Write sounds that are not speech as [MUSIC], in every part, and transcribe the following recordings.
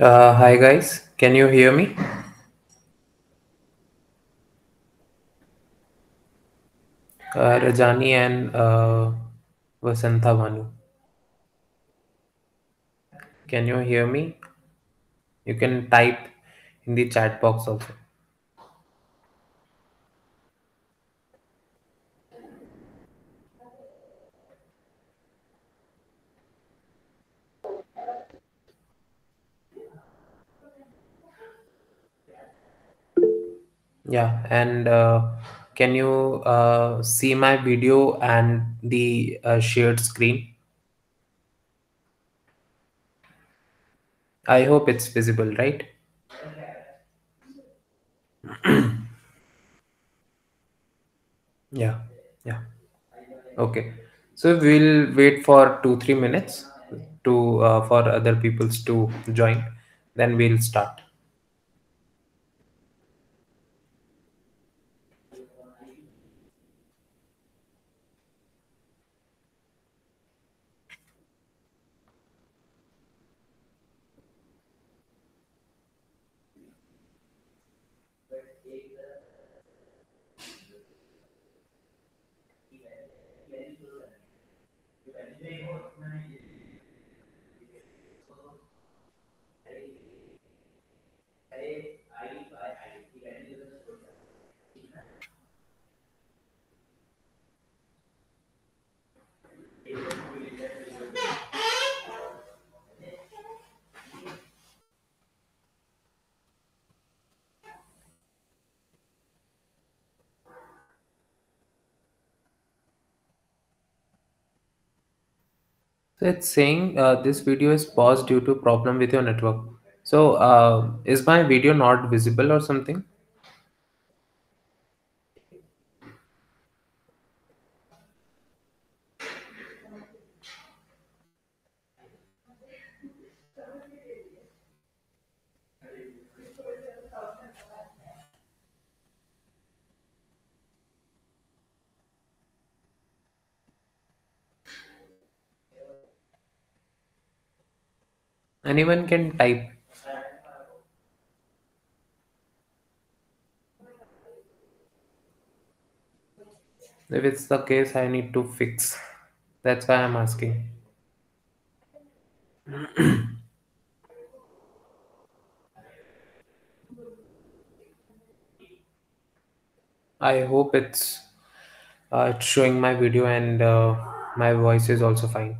Uh, hi guys, can you hear me? Uh, Rajani and uh, Vasantha. Can you hear me? You can type in the chat box also. Yeah, and uh, can you uh, see my video and the uh, shared screen? I hope it's visible, right? Yeah, yeah. Okay. So we'll wait for two, three minutes to uh, for other peoples to join. Then we'll start. So it's saying uh, this video is paused due to problem with your network. So uh, is my video not visible or something? Anyone can type. If it's the case, I need to fix. That's why I'm asking. [CLEARS THROAT] I hope it's uh, showing my video and uh, my voice is also fine.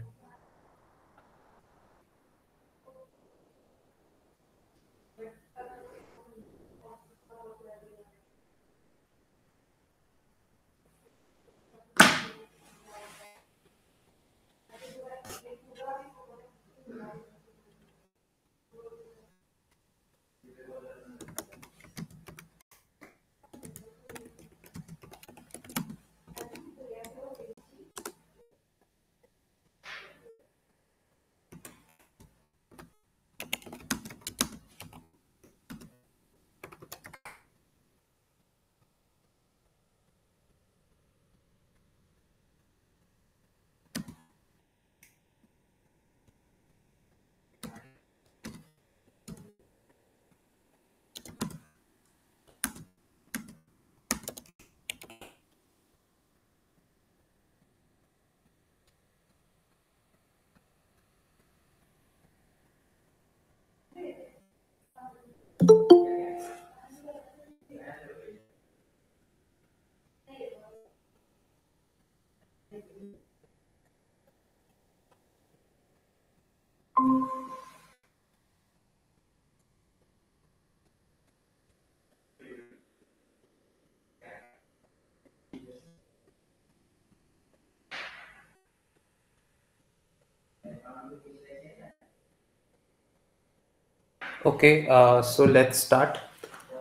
Okay, uh, so let's start.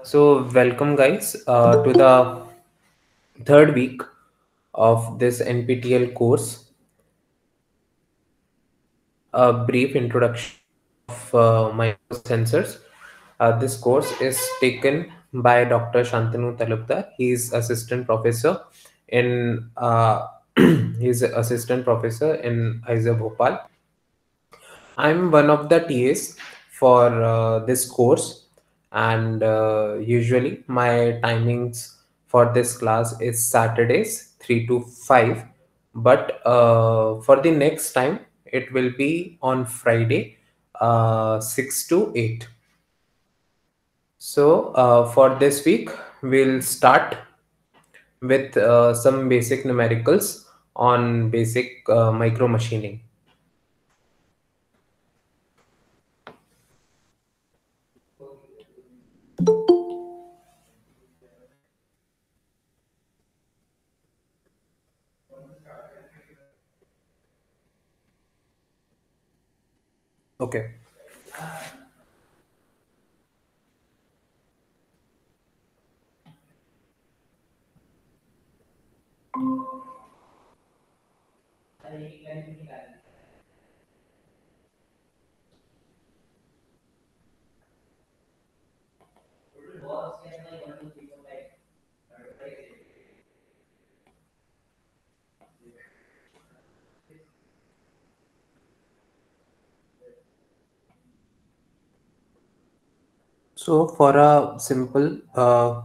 So welcome guys uh, to the third week of this NPTEL course. A brief introduction of uh, microsensors. Uh, this course is taken by Dr. Shantanu Talukder. He is assistant professor in uh, [CLEARS THROAT] he's assistant professor in IISER Bhopal. I'm one of the TAs for uh, this course. And uh, usually my timings for this class is saturdays 3 to 5 but uh, for the next time it will be on friday uh, 6 to 8 so uh, for this week we'll start with uh, some basic numericals on basic micro machining okay So for a simple uh,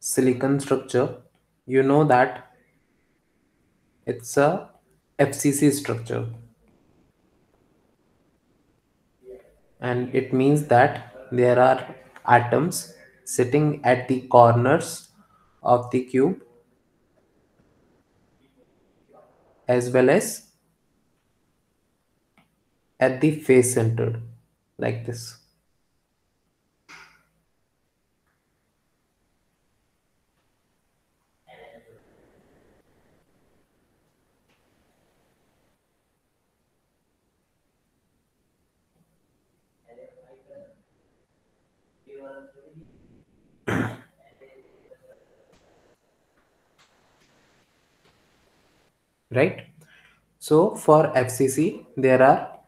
silicon structure, you know that it's a FCC structure. And it means that there are atoms sitting at the corners of the cube as well as at the face centered like this. Right? So for fcc there are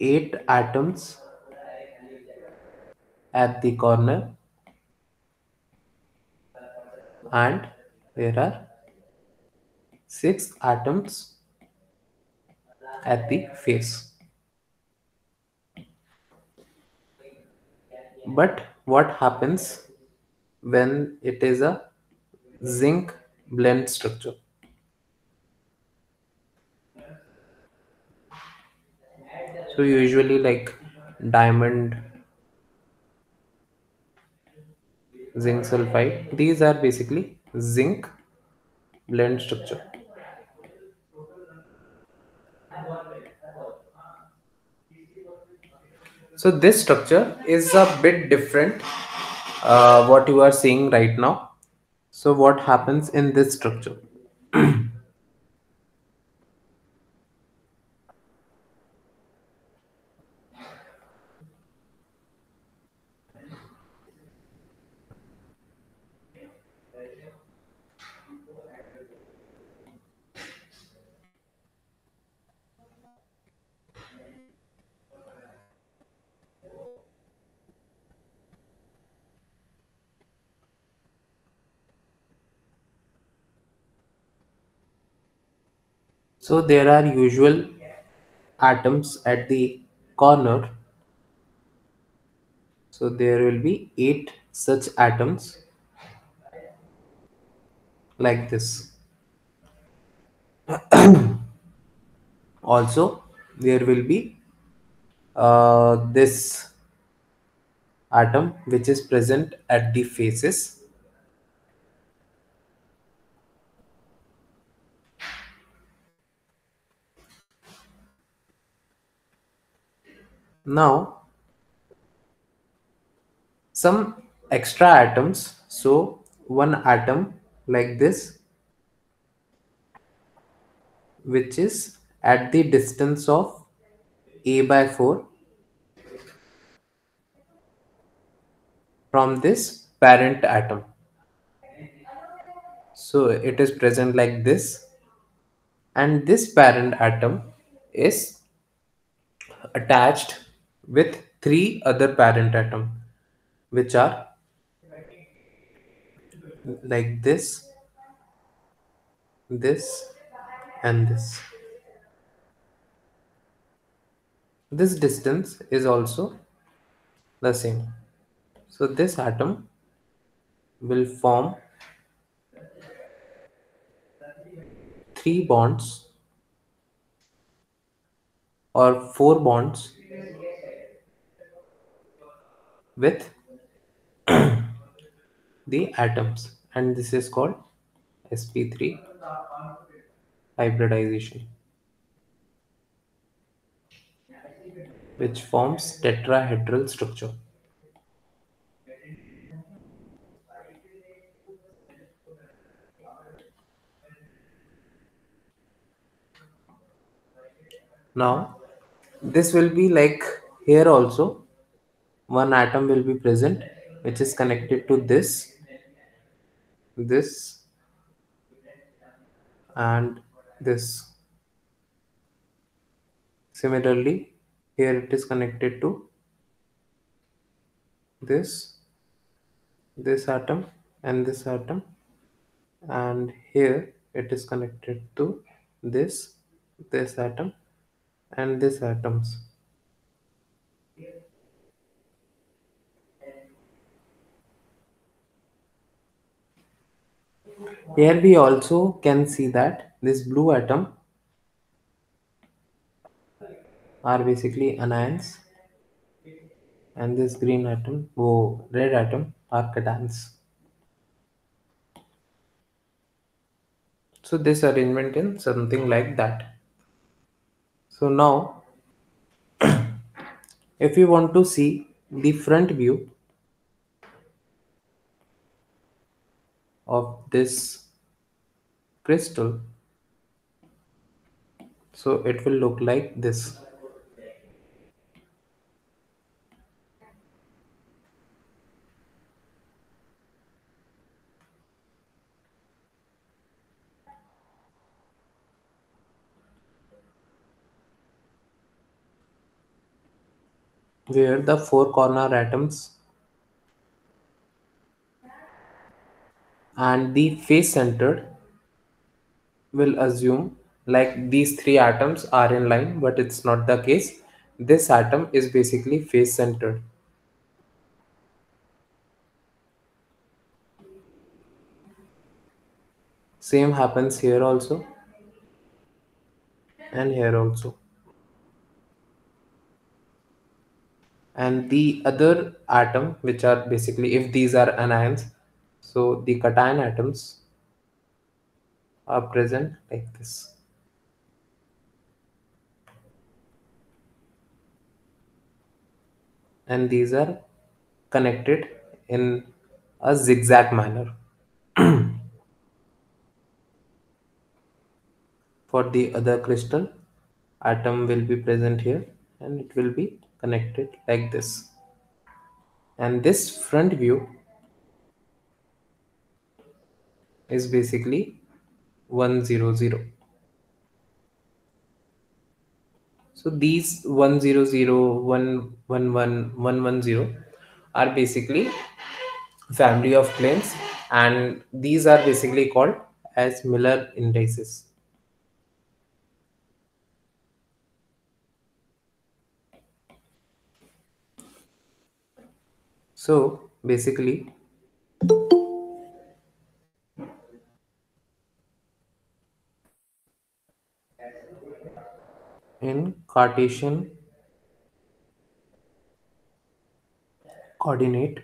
eight atoms at the corner and there are six atoms at the face. But what happens when it is a zinc blende structure. So usually like diamond zinc sulfide these are basically zinc blende structure. So this structure is a bit different uh, what you are seeing right now so what happens in this structure [CLEARS THROAT] So there are usual atoms at the corner. So there will be eight such atoms like this. [CLEARS THROAT] Also, there will be uh, this atom which is present at the faces. Now, some extra atoms. So one atom like this which is at the distance of a by 4 from this parent atom. So it is present like this and this parent atom is attached with three other parent atom which are like this this and this this distance is also the same. So this atom will form three bonds or four bonds with [CLEARS THROAT] the atoms. And this is called sp3 hybridization which forms tetrahedral structure. Now this will be like here also one atom will be present which is connected to this this and this. Similarly here it is connected to this this atom and this atom and here it is connected to this this atom and this atoms here we also can see that this blue atom are basically anions. And this green atom oh red atom are cations. So this arrangement is something like that. So now [COUGHS] if you want to see the front view of this crystal. So it will look like this. Where the four corner atoms and the face centered will assume like these three atoms are in line but it's not the case. This atom is basically face centered. Same happens here also and here also. And the other atom which are basically if these are anions so the cation atoms are present like this. And these are connected in a zigzag manner. [CLEARS THROAT] For the other crystal atom will be present here and it will be connected like this. And this front view is basically 100 so these 100 111 110 are basically family of planes and these are basically called as miller indices. So basically in Cartesian coordinate.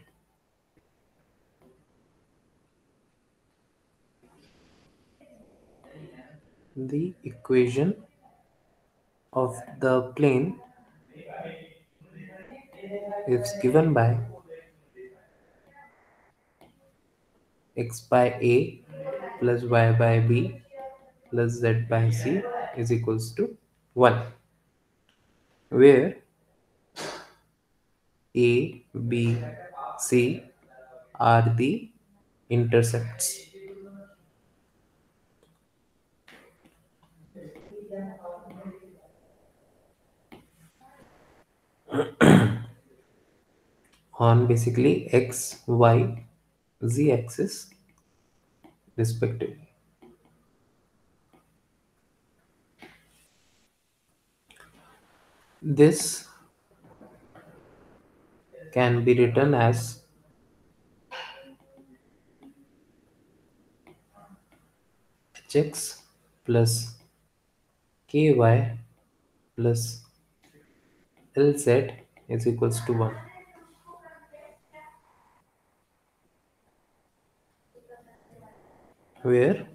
The equation of the plane is given by x by a plus y by b plus z by c is equals to 1 where a b c are the intercepts? [CLEARS THROAT] On basically x y z axis respectively this can be written as hx plus ky plus lz is equals to 1 where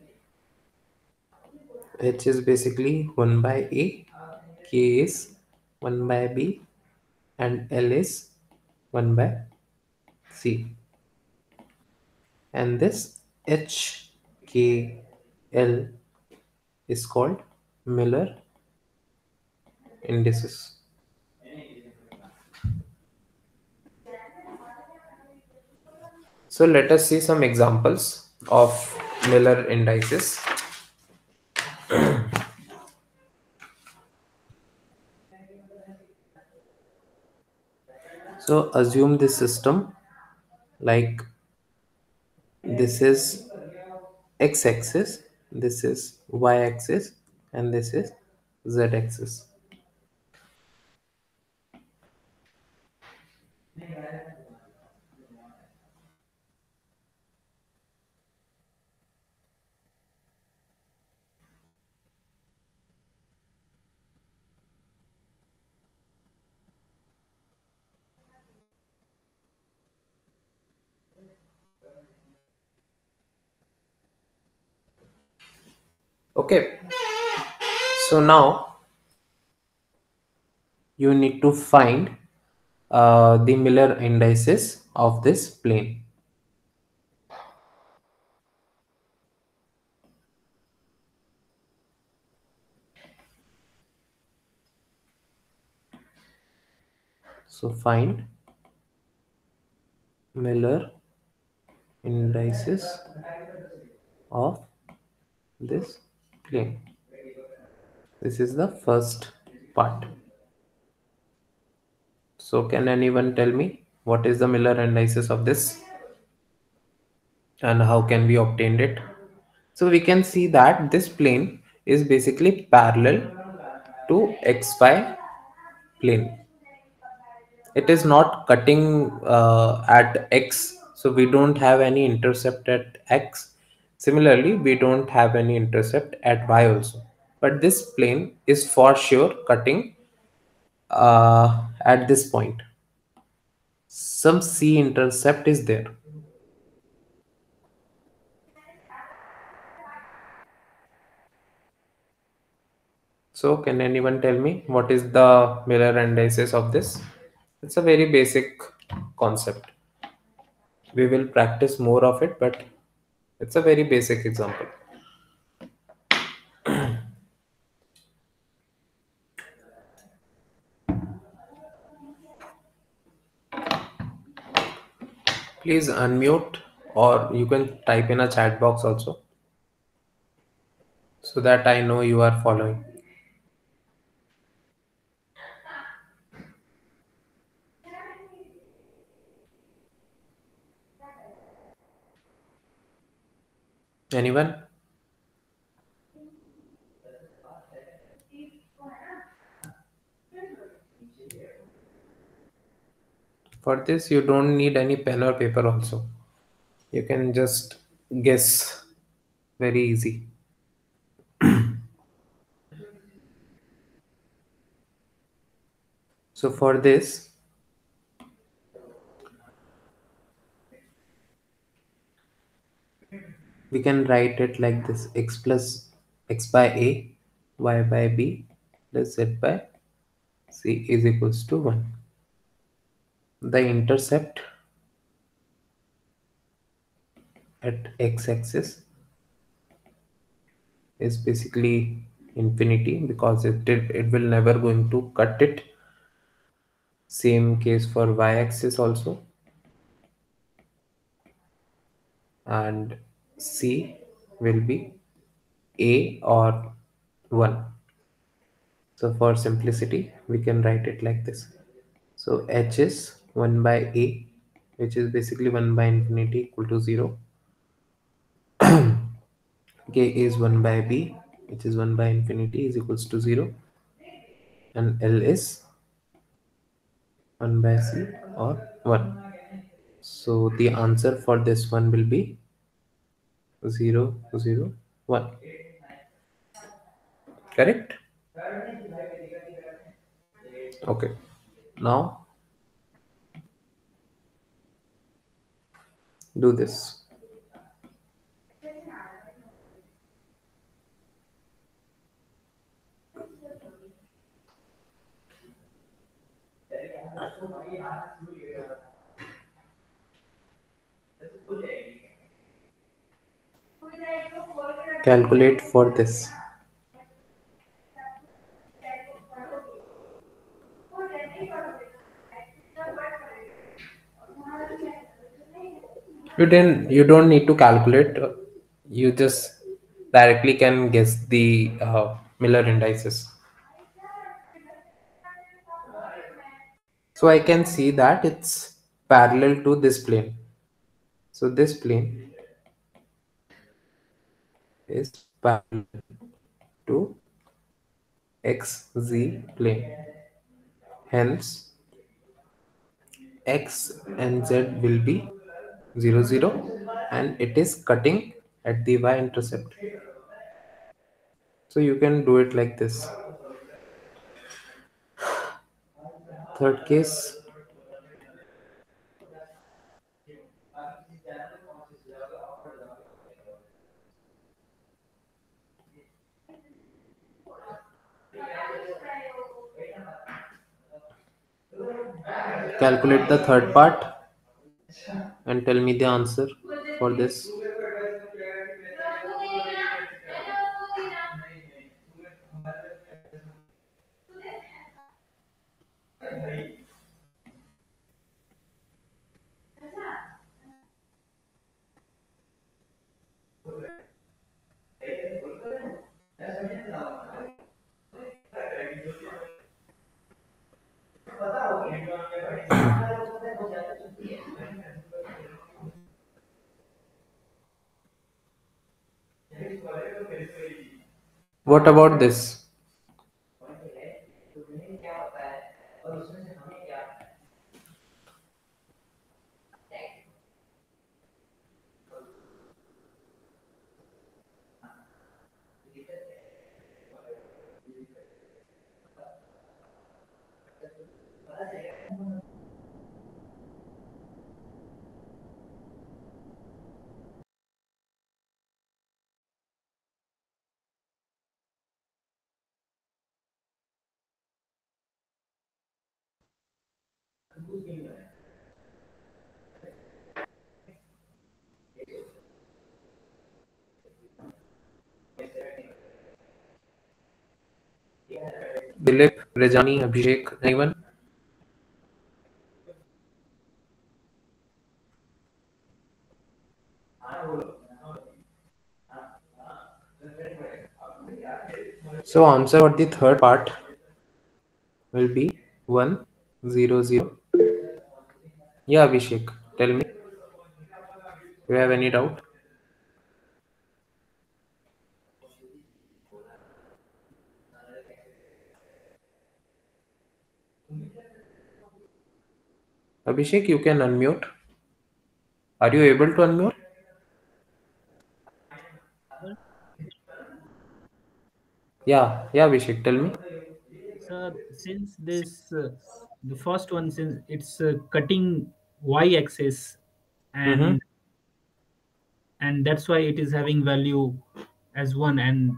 h is basically 1 by a k is 1 by b and l is 1 by c. And this h k l is called miller indices. So let us see some examples of miller indices [CLEARS THROAT] so assume this system like this is x-axis this is y-axis and this is z-axis okay. So now you need to find uh, the Miller indices of this plane. So find Miller indices of this this is the first part. So can anyone tell me what is the Miller indices of this? And how can we obtain it? So we can see that this plane is basically parallel to xy plane. It is not cutting uh, at x. So we don't have any intercept at x similarly we don't have any intercept at y also. But this plane is for sure cutting uh, at this point. Some c intercept is there. So can anyone tell me what is the Miller indices of this? It's a very basic concept. We will practice more of it but it's a very basic example. Please unmute or you can type in a chat box also so that i know you are following anyone? For this you don't need any pen or paper also. You can just guess very easy. [CLEARS THROAT] So for this we can write it like this x plus x by a y by b plus z by c is equals to 1 the intercept at x-axis is basically infinity because it, it it will never going to cut it. Same case for y-axis also. And c will be a or 1 so for simplicity we can write it like this. So h is 1 by a which is basically 1 by infinity equal to 0 [CLEARS THROAT] k is 1 by b which is 1 by infinity is equals to 0 and l is 1 by c or 1 so the answer for this one will be 0 0 1 correct? Okay. Now do this calculate for this. You didn't you don't need to calculate. You just directly can guess the uh, miller indices. So i can see that it's parallel to this plane. So this plane is parallel to xz plane. Hence x and z will be 0 0 and it is cutting at the y intercept so you can do it like this. Third case calculate the third part and tell me the answer for this what about this Dilip, Rajani, Abhishek, anyone? So answer for the third part will be 1, 0, 0. Yeah, Abhishek, tell me. Do you have any doubt? Abhishek, you can unmute. Are you able to unmute? Yeah, yeah, Abhishek, tell me. Sir, since this, uh, the first one, since it's uh, cutting y-axis, and Mhm. and that's why it is having value as one. And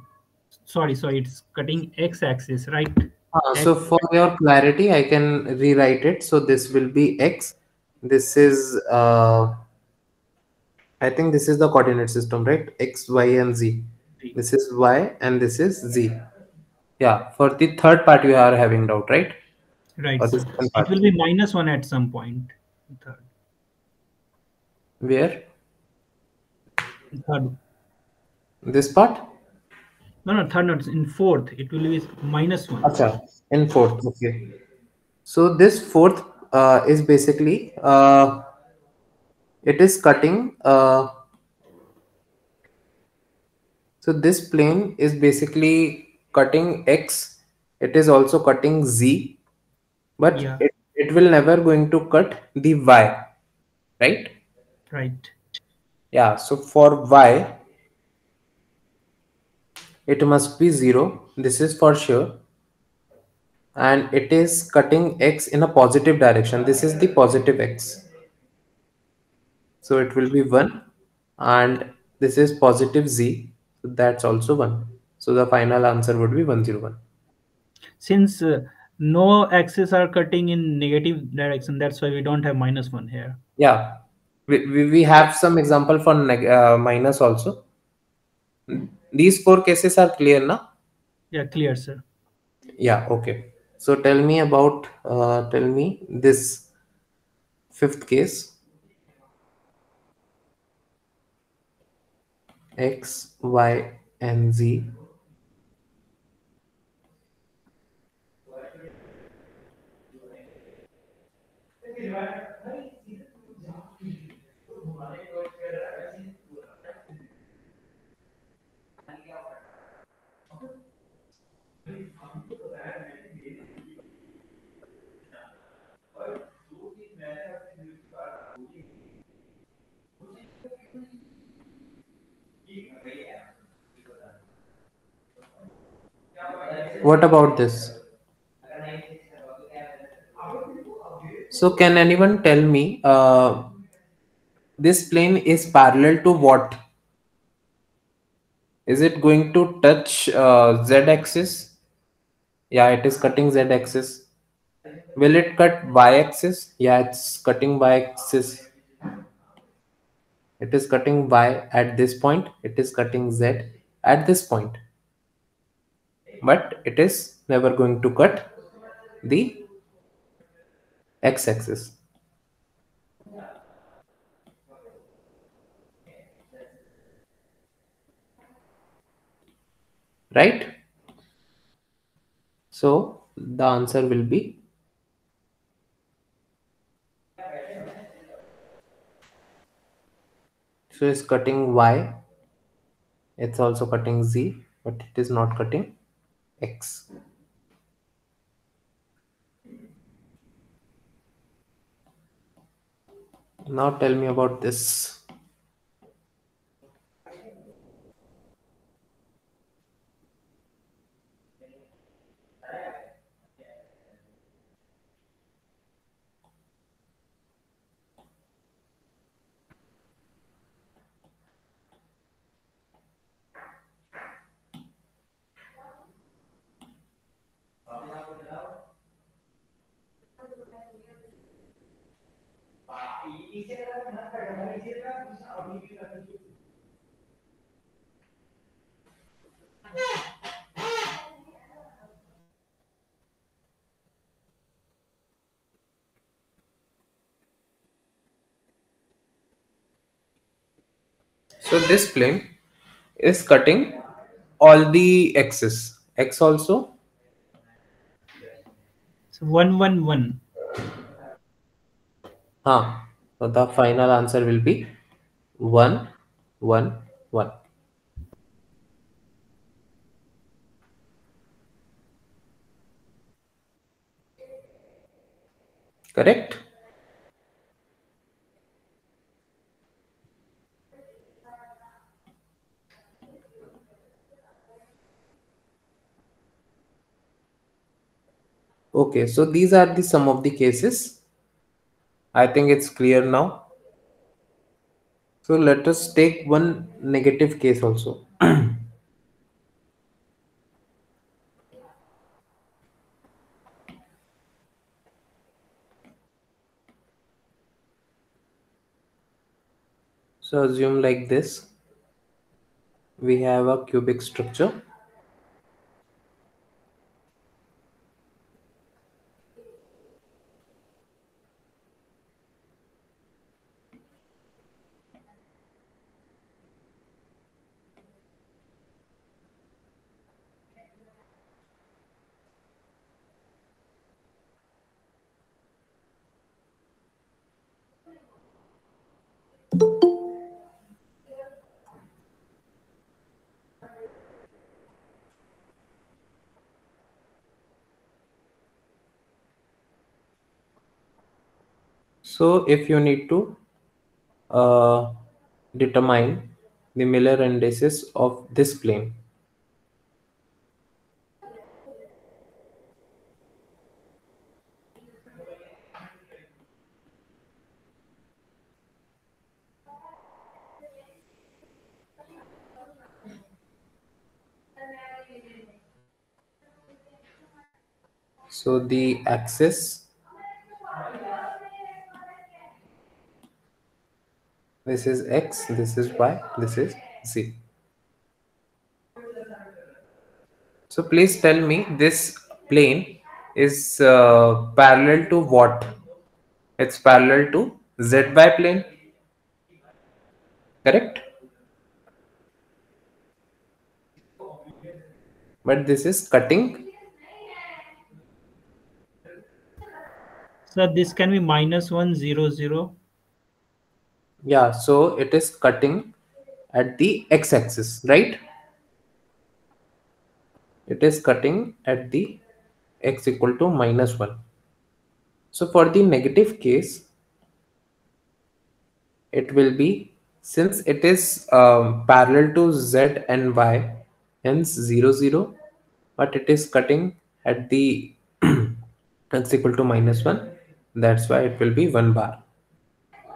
sorry, sorry, it's cutting x-axis, right? Uh, so for your clarity, I can rewrite it. So this will be x. This is, uh, I think this is the coordinate system, right? X, Y, and Z. This is Y and this is Z. Yeah, for the third part you are having doubt, right? Right. Or the sir. second It will be minus one at some point. Third. Where? Third. This part? No, no, third not in fourth. It will be minus one. Acha, in fourth. Okay. So this fourth uh, is basically uh, it is cutting. Uh, so this plane is basically cutting x. It is also cutting z, but Yeah. it it will never going to cut the y, right? Right. Yeah, so for y, it must be 0. This is for sure. And it is cutting x in a positive direction. This is the positive x. So it will be 1. And this is positive z. So that's also 1. So the final answer would be 101. Since uh, no axes are cutting in negative direction, that's why we don't have minus 1 here. Yeah. We, we, we have some example for neg- uh, minus also. These four cases are clear now? Yeah, clear, sir. Yeah, okay. So tell me about, uh, tell me this fifth case. X, Y, and Z. What about this? So can anyone tell me uh, this plane is parallel to what? Is it going to touch uh, z axis? Yeah, it is cutting z axis. Will it cut y axis? Yeah, it's cutting y axis. It is cutting y at this point. It is cutting z at this point. But it is never going to cut the x-axis. Right? So the answer will be so it's cutting y it's also cutting z but it is not cutting x. Now tell me about this so this plane is cutting all the x's. X also? So 111. huh so the final answer will be 1 1 1 correct? Okay so these are the some of the cases i think it's clear now. So let us take one negative case also. [CLEARS THROAT] So assume like this. We have a cubic structure So if you need to uh, determine the Miller indices of this plane, so the axis this is x this is y this is z. So please tell me this plane is uh, parallel to what? It's parallel to zy plane. Correct? But this is cutting. Sir, this can be minus 1, 0, 0. Yeah so it is cutting at the x-axis right? It is cutting at the x equal to minus 1 so for the negative case it will be since it is um, parallel to z and y hence 0 0 but it is cutting at the [CLEARS THROAT] x equal to minus 1 that's why it will be 1 bar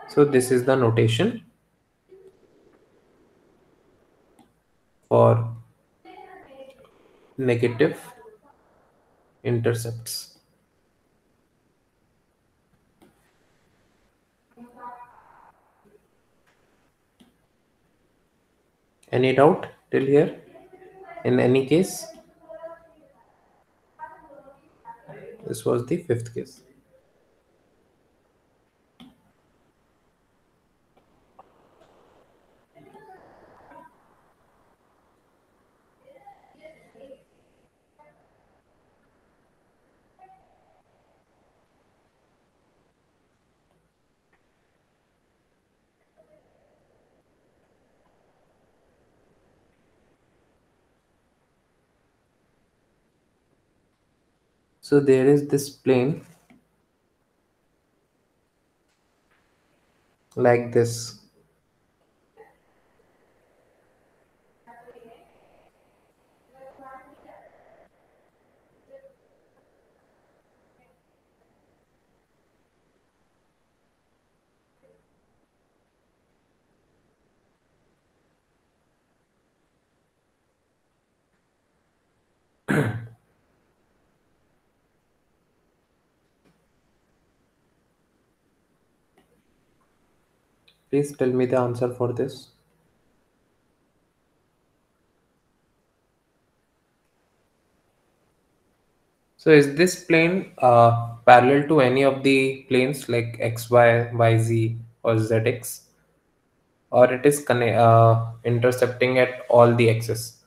so this is the notation for negative intercepts. Any doubt till here? In any case this was the fifth case so there is this plane like this please tell me the answer for this So is this plane uh, parallel to any of the planes like x, y, y, z or zx? Or it is uh, intercepting at all the axes?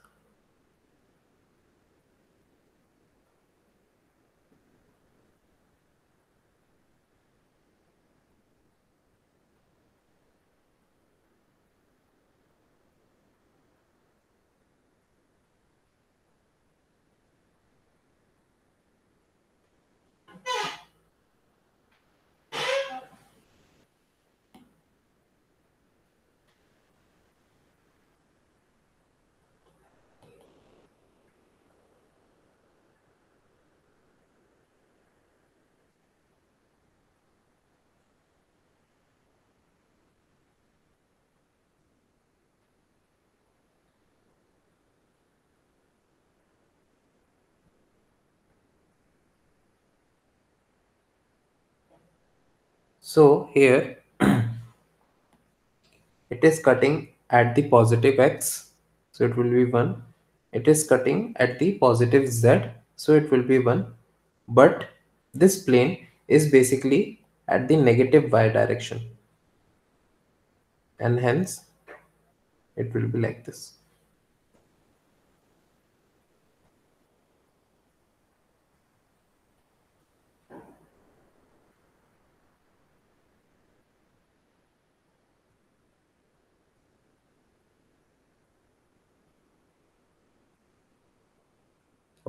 So here it is cutting at the positive x, so it will be 1. It is cutting at the positive z, so it will be 1. But this plane is basically at the negative y direction and hence it will be like this.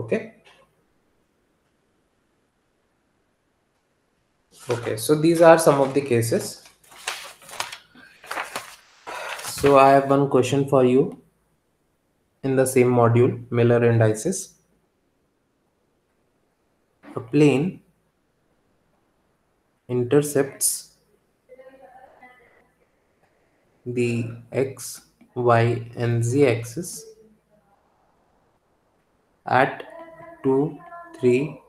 Okay. Okay, so these are some of the cases. So I have one question for you in the same module, Miller indices. A plane intercepts the x, y and z axis at 2, 3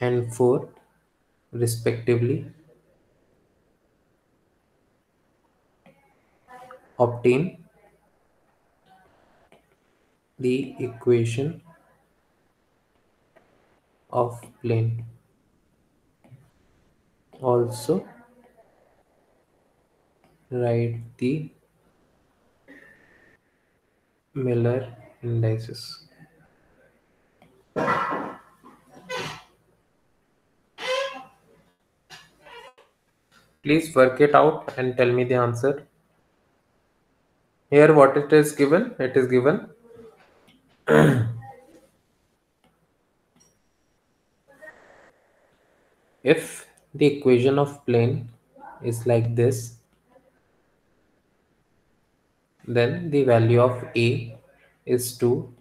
and 4 respectively obtain the equation of plane. Also write the Miller indices please work it out and tell me the answer. Here what it is given? It is given. [CLEARS THROAT] If the equation of plane is like this then the value of a is 2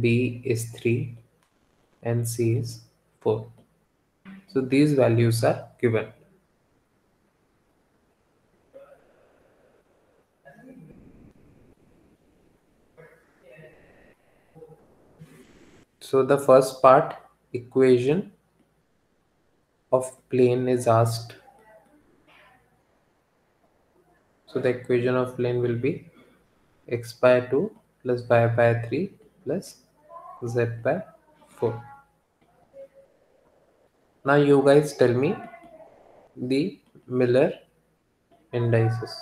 b is 3 and c is 4 so these values are given So the first part equation of plane is asked. So the equation of plane will be x by 2 plus y by 3 plus z by 4. Now you guys tell me the Miller indices.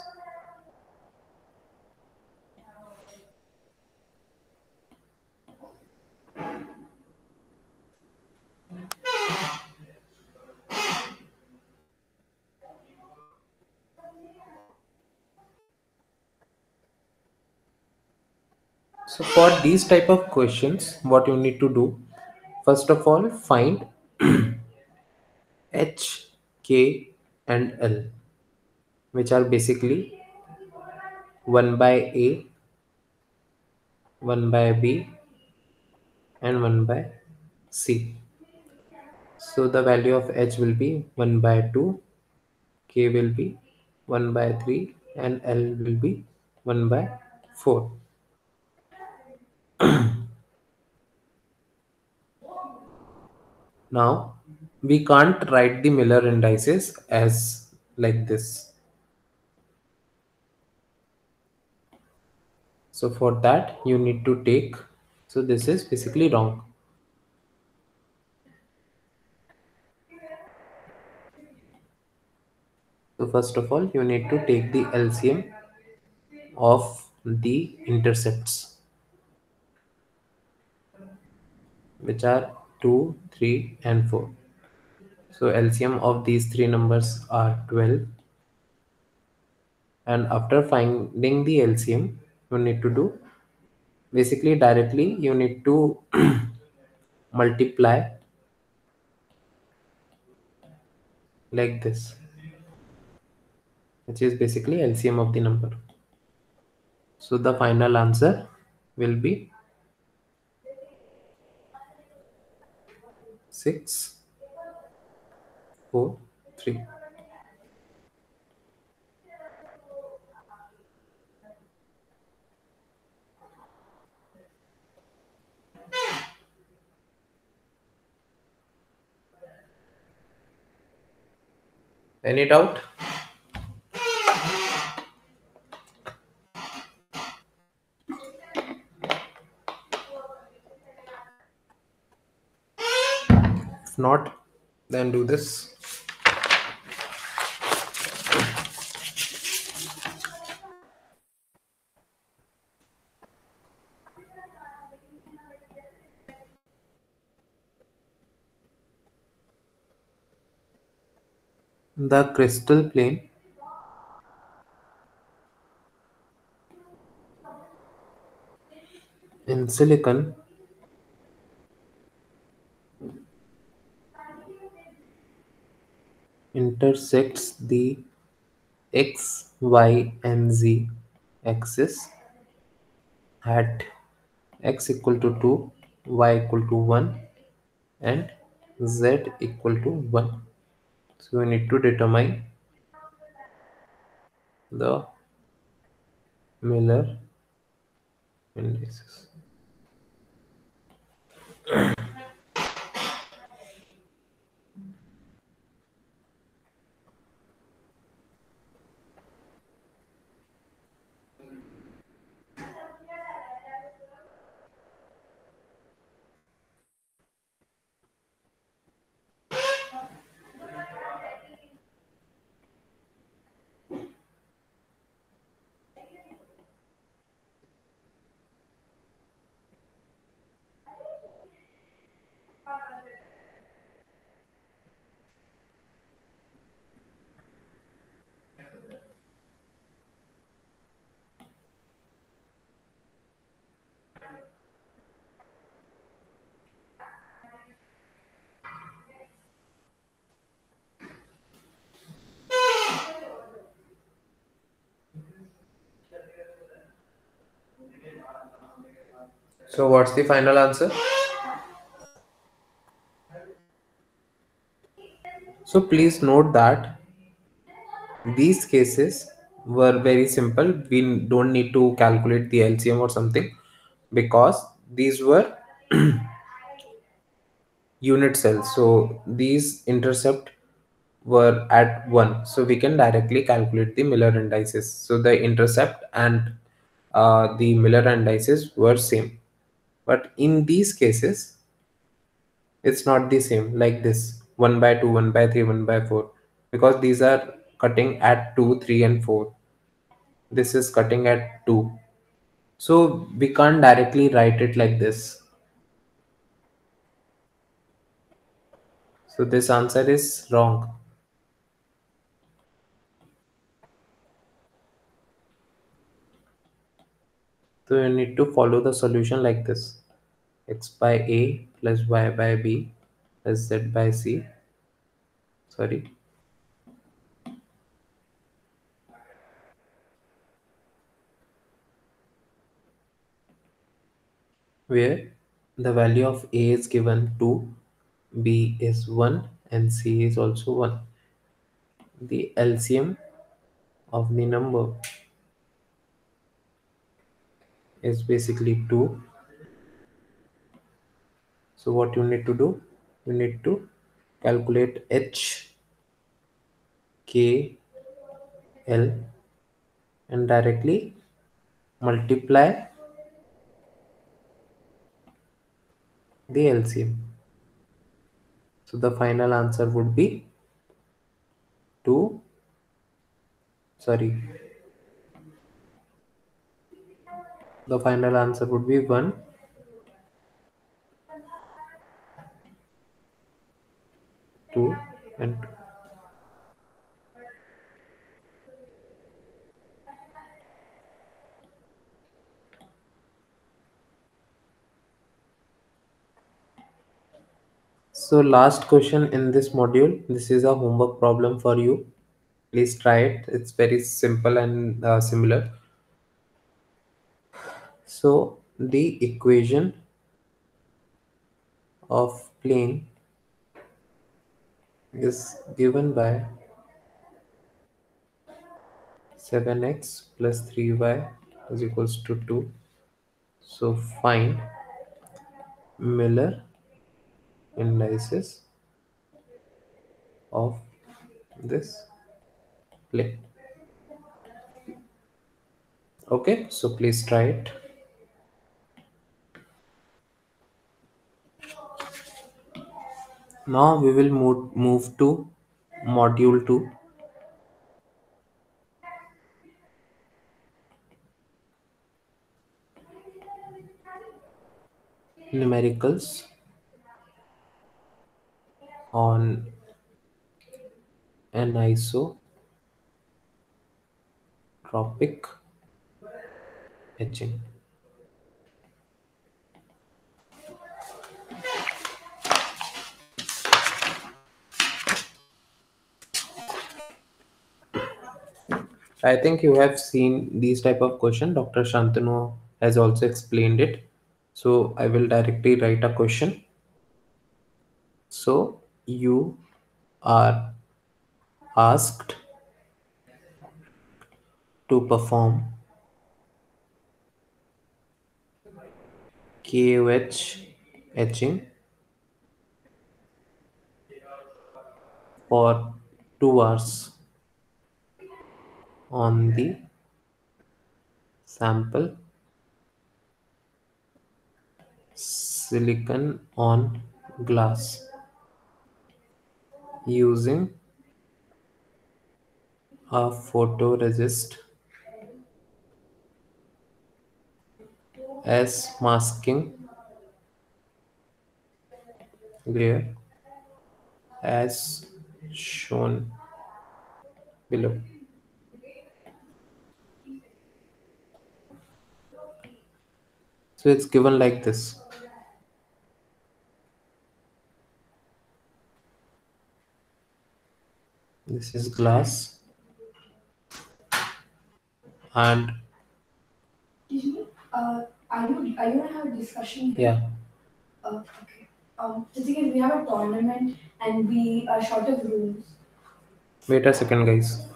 So for these type of questions, what you need to do, first of all, find H, K and L, which are basically 1 by A, 1 by B and 1 by C. So the value of H will be 1 by 2, K will be 1 by 3 and L will be 1 by 4. [CLEARS THROAT] now we can't write the Miller indices as like this. So for that you need to take, so this is basically wrong. So first of all, you need to take the LCM of the intercepts, which are 2, 3 and 4. So LCM of these three numbers are 12. And after finding the LCM, you need to do basically directly you need to [CLEARS THROAT] multiply like this which is basically LCM of the number. So the final answer will be 6, 4, 3. Any doubt? Not, then do this. The crystal plane in silicon intersects the x, y, and z axis at x equal to 2, y equal to 1, and z equal to 1. So we need to determine the Miller indices. So what's the final answer? So please note that these cases were very simple. We don't need to calculate the LCM or something because these were [CLEARS THROAT] unit cells. So these intercept were at 1. So we can directly calculate the Miller indices. So the intercept and uh, the Miller indices were same. But in these cases, it's not the same like this 1 by 2, 1 by 3, 1 by 4 because these are cutting at 2, 3 and 4. This is cutting at 2. So we can't directly write it like this. So this answer is wrong. So you need to follow the solution like this. X by a plus y by b plus z by c. Sorry. Where the value of a is given 2, b is 1 and c is also 1. The LCM of the number is basically 2 so what you need to do? You need to calculate h k l and directly multiply the LCM so the final answer would be 2 sorry. The final answer would be 1 2 and 2 so last question in this module. This is a homework problem for you. Please try it. It's very simple and uh, similar. So the equation of plane is given by 7x plus 3y is equals to 2 so find Miller indices of this plane. Okay so please try it now we will move, move to module 2 numericals on anisotropic etching I think you have seen these type of question. Dr. Shantanu has also explained it. So I will directly write a question. So you are asked to perform KOH etching for 2 hours on the sample. Silicon on glass. Using a photoresist. As masking layer as shown below. So it's given like this. This is glass and Uh, are you are you gonna have a discussion? here? yeah, Uh, okay. Um, Jessica, we have a tournament and we are short of rooms. wait a second, guys.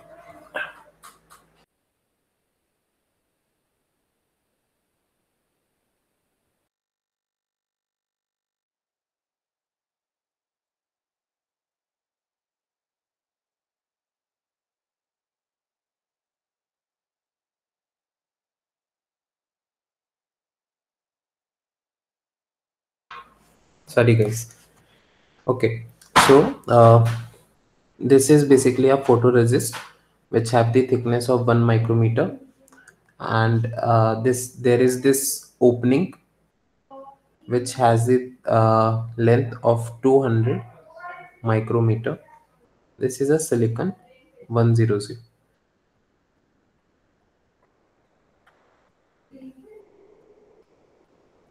Sorry, guys. Okay, so uh, this is basically a photoresist which have the thickness of one micrometer, and uh, this there is this opening which has the uh, length of 200 micrometer. This is a silicon 100.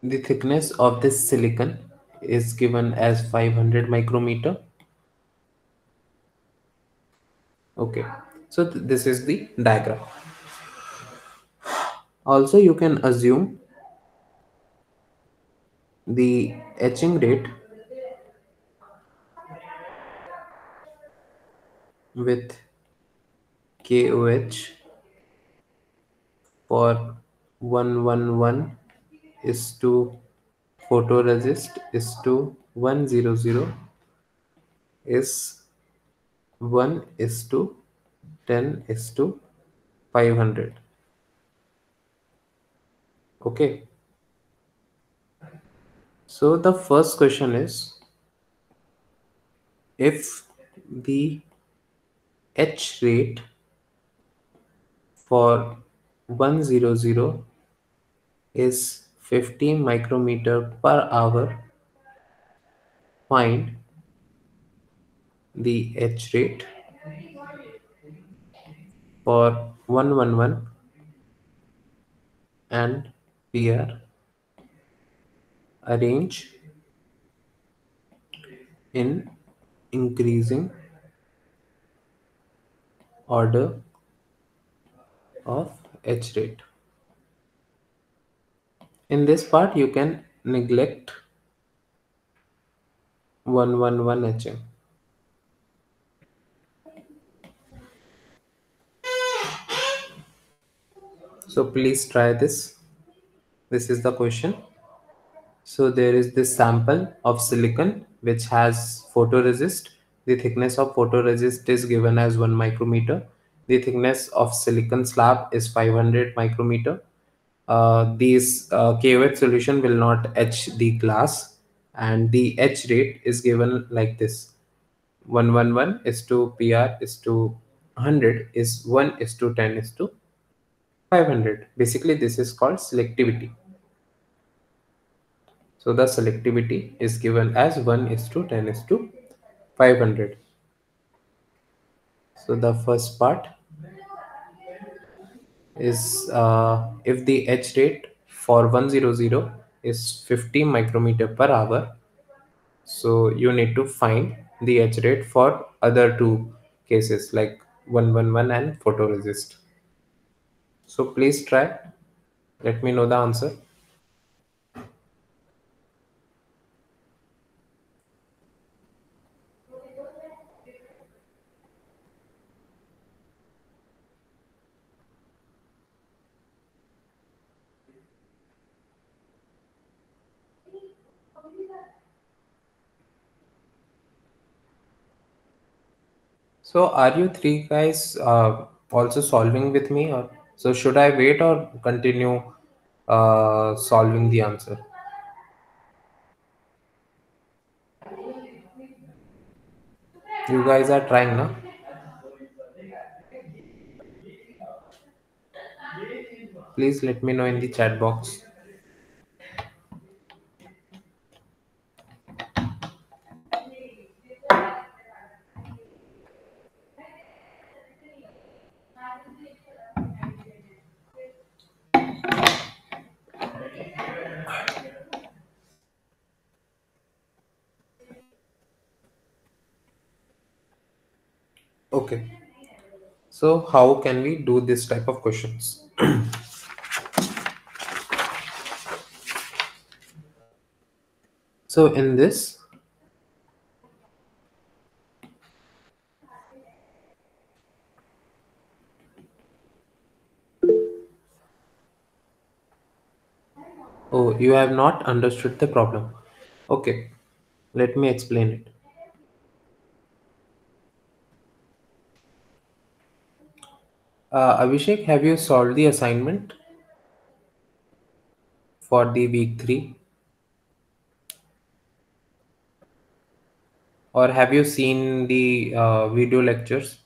The thickness of this silicon is given as 500 micrometer. Okay, so th- this is the diagram. Also, you can assume the etching rate with KOH for 111 is to photoresist is to 100 is 1 is to 10 is to 500 okay. So the first question is if the etch rate for 100 is 50 micrometer per hour, find the etch rate for 111 and PR arrange in increasing order of etch rate. In this part, you can neglect 111 etching. So please try this. This is the question. So there is this sample of silicon which has photoresist. The thickness of photoresist is given as 1 micrometer. The thickness of silicon slab is 500 micrometer. Uh, these uh, KOH solution will not etch the glass and the etch rate is given like this. 111 is to PR is to 100 is 1 is to 10 is to 500. Basically this is called selectivity. So the selectivity is given as 1 is to 10 is to 500. So the first part is uh, if the etch rate for 100 is 50 micrometer per hour, so you need to find the H rate for other two cases like 111 and photoresist. So please try. Let me know the answer. So are you three guys uh, also solving with me or so should I wait or continue uh, solving the answer? You guys are trying now? Please let me know in the chat box. Okay. So how can we do this type of questions? so in this, oh, you have not understood the problem. Okay, let me explain it. Uh, Abhishek, have you solved the assignment for the week three? Or have you seen the uh, video lectures?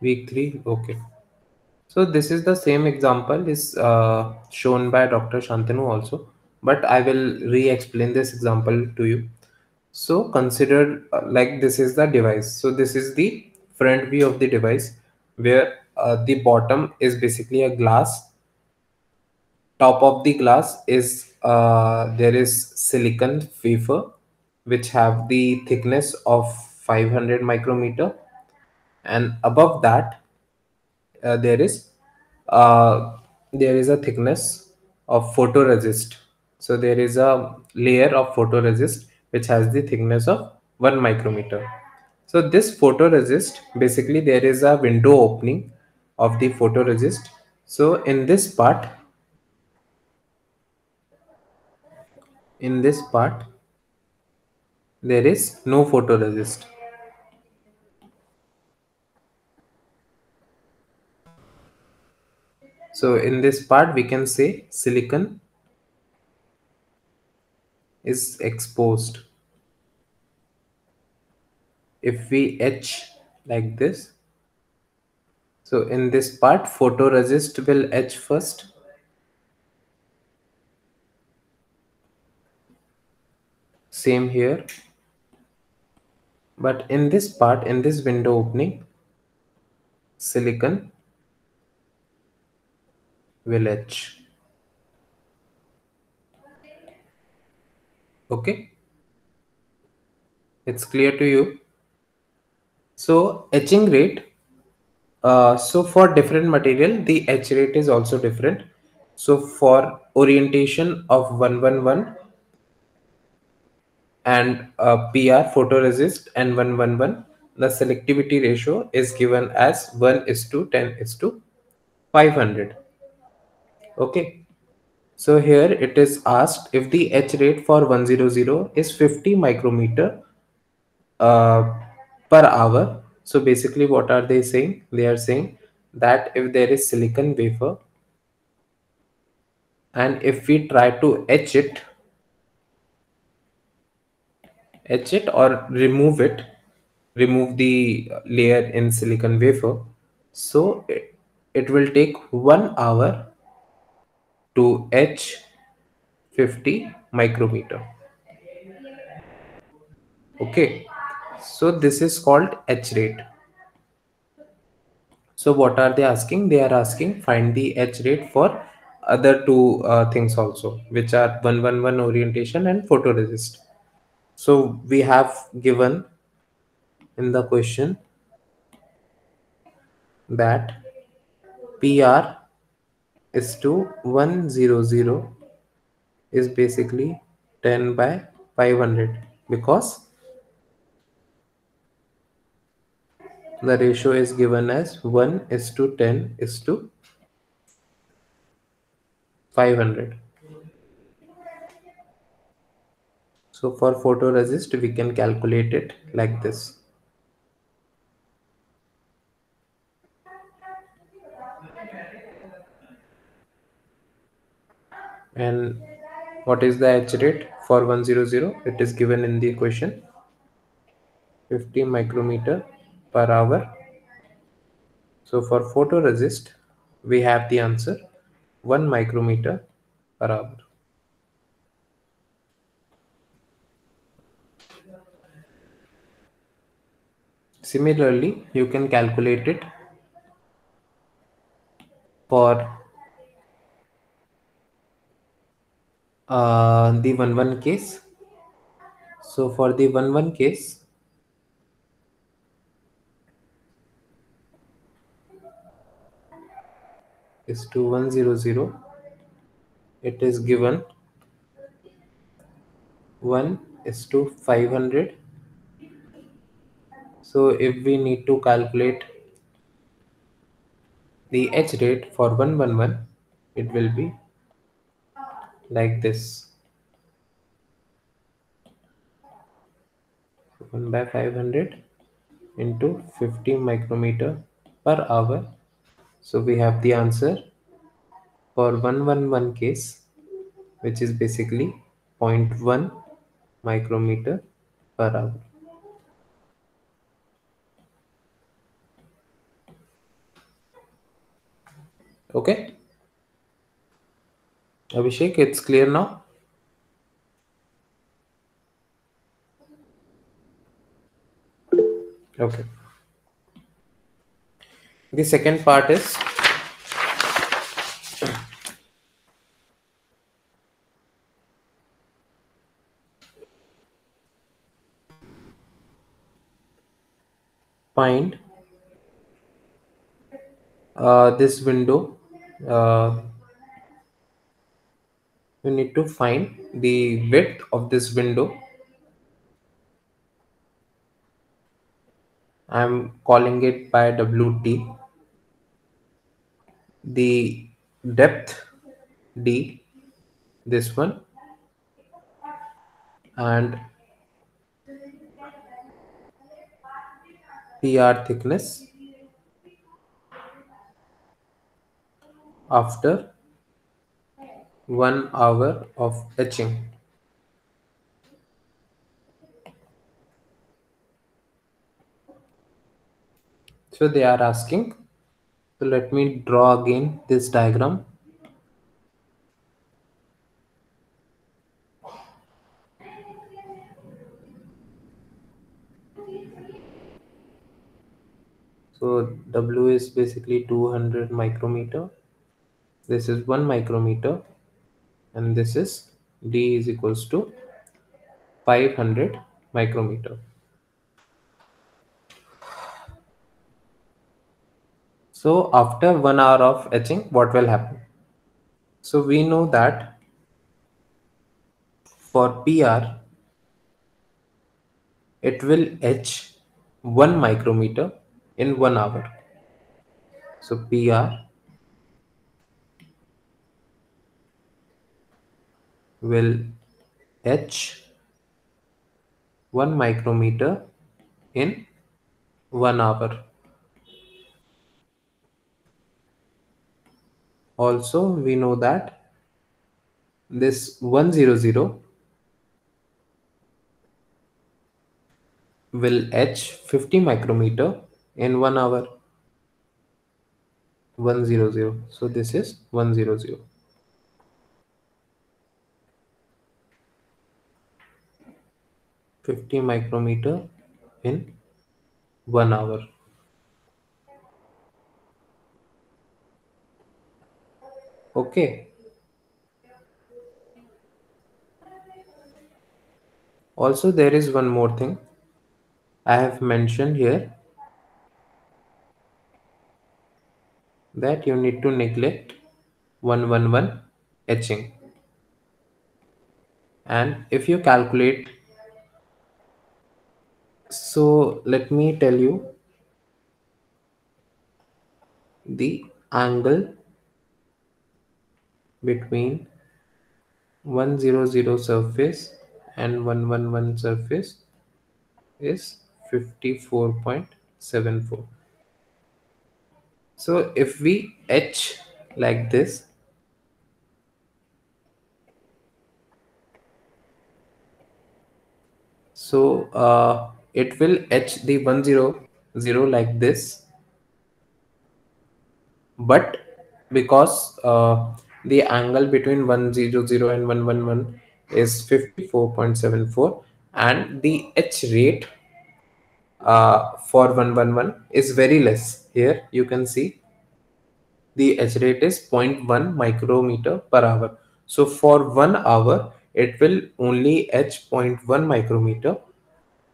Week three, okay. So this is the same example is uh, shown by Dr. Shantanu also, but I will re-explain this example to you. So consider uh, like this is the device. So this is the front view of the device where uh, the bottom is basically a glass. Top of the glass is uh, there is silicon wafer which have the thickness of 500 micrometer and above that uh, there is uh, there is a thickness of photoresist. So there is a layer of photoresist which has the thickness of 1 micrometer. So this photoresist basically there is a window opening of the photoresist. So in this part in this part there is no photoresist So in this part, we can say silicon is exposed. If we etch like this, so in this part, photoresist will etch first. Same here. But in this part, in this window opening, silicon village. Okay. It's clear to you. So etching rate uh, so for different material the etch rate is also different. So for orientation of 111 and uh, PR photoresist and 111 the selectivity ratio is given as 1 is to 10 is to 500 okay. So here it is asked if the etch rate for 100 is 50 micrometer uh, per hour. So basically what are they saying? They are saying that if there is silicon wafer and if we try to etch it etch it or remove it remove the layer in silicon wafer so it, it will take one hour to etch 50 micrometer. Okay. So this is called etch rate. So what are they asking? They are asking find the etch rate for other two uh, things also, which are 111 orientation and photoresist. So we have given in the question that PR is to 100 is basically 10 by 500 because the ratio is given as 1 is to 10 is to 500. So for photoresist, we can calculate it like this. And what is the etch rate for 100? It is given in the equation 50 micrometer per hour. So for photoresist, we have the answer 1 micrometer per hour. Similarly, you can calculate it for uh, the 1 1 case. So for the 1 1 case, is to 100 it is given 1 is to 500 so if we need to calculate the etch rate for 111 it will be like this 1 by 500 into 50 micrometer per hour so we have the answer for 111 case, which is basically 0.1 micrometer per hour. Okay. Abhishek, it's clear now? Okay. The second part is find uh, this window uh, you need to find the width of this window. I'm calling it by WT the depth D this one. And PR thickness after one hour of etching. So they are asking, so let me draw again this diagram. So W is basically 200 micrometer. This is 1 micrometer and this is D is equals to 500 micrometer. So after one hour of etching, what will happen? So we know that for PR, it will etch one micrometer in one hour. So PR will etch one micrometer in one hour. Also, we know that this 100 will etch 50 micrometer in one hour. 100 so this is 100 50 micrometer in one hour. Okay. Also, there is one more thing I have mentioned here that you need to neglect 111 etching. And if you calculate so let me tell you the angle between 100 surface and 111 surface is 54.74 so if we etch like this so uh, it will etch the 100 like this. But because uh, the angle between 100 and 111 is 54.74 and the etch rate uh, for 111 is very less. Here you can see the etch rate is 0.1 micrometer per hour. So for one hour it will only etch 0.1 micrometer.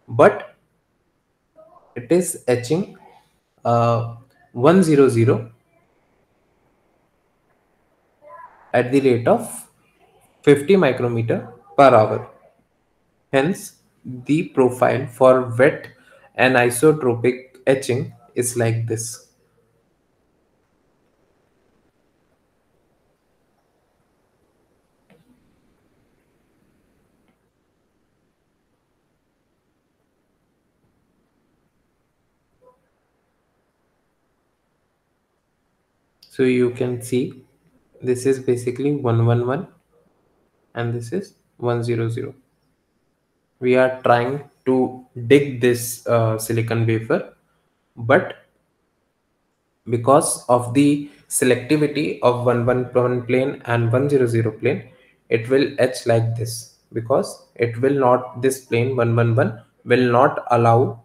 But it is etching uh, 100 at the rate of 50 micrometer per hour. Hence, the profile for wet anisotropic etching is like this. So you can see this is basically 111 and this is 100 we are trying to dig this uh, silicon wafer but because of the selectivity of 111 plane and 100 plane it will etch like this because it will not this plane 111 will not allow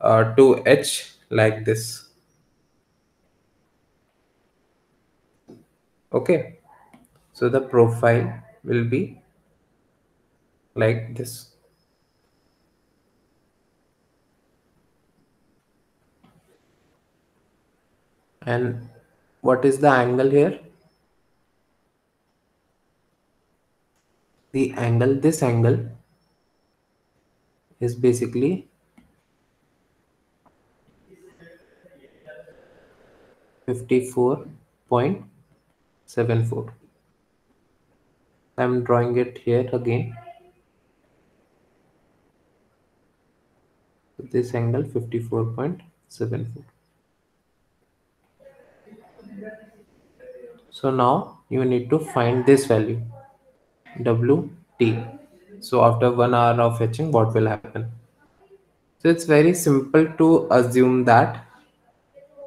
uh, to etch like this okay. So the profile will be like this. And what is the angle here? The angle this angle is basically 54.74 I'm drawing it here again. This angle 54.74 so now you need to find this value wt so after one hour of etching what will happen? So it's very simple to assume that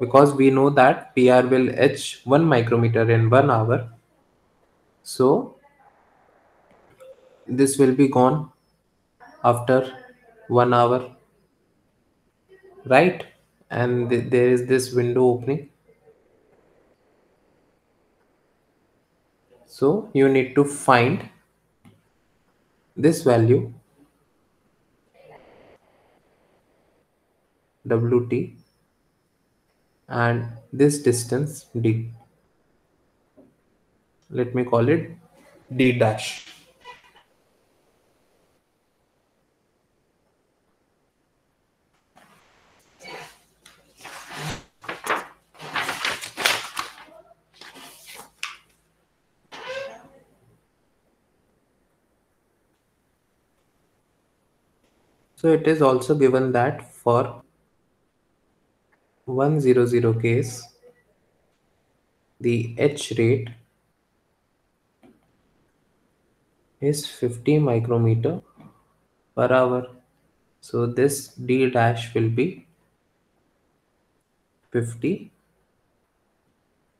because we know that PR will etch 1 micrometer in 1 hour. So this will be gone after 1 hour right and th there is this window opening. So you need to find this value Wt and this distance d. Let me call it d dash. So it is also given that for 100 case, the etch rate is 50 micrometer per hour. So this D dash will be 50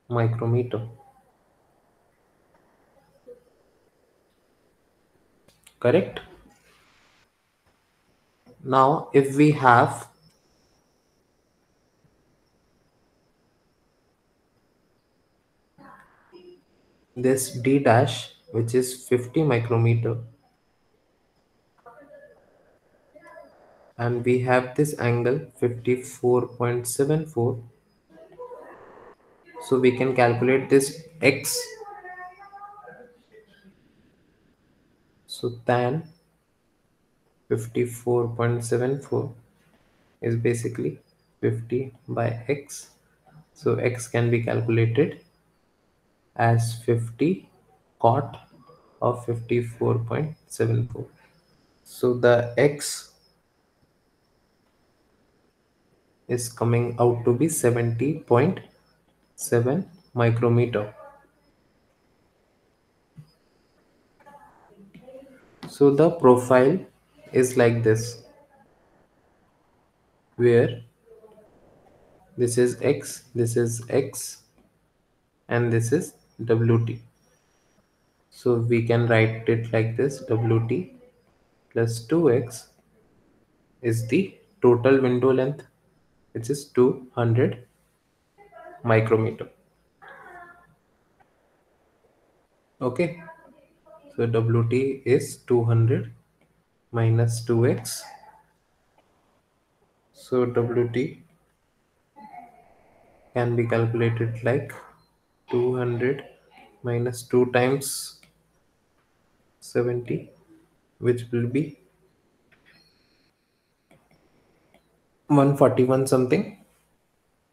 micrometer. Correct? Now, if we have this D dash, which is 50 micrometer, and we have this angle 54.74 so we can calculate this x. So tan 54.74 is basically 50 by x. So x can be calculated as 50 cot of 54.74 so the x is coming out to be 70.7 micrometer. So the profile is like this, where this is x, this is x, and this is wt. So we can write it like this. Wt plus 2x is the total window length which is 200 micrometer. Okay. So wt is 200 minus 2x so wt can be calculated like 200 minus 2 times 70 which will be 141 something.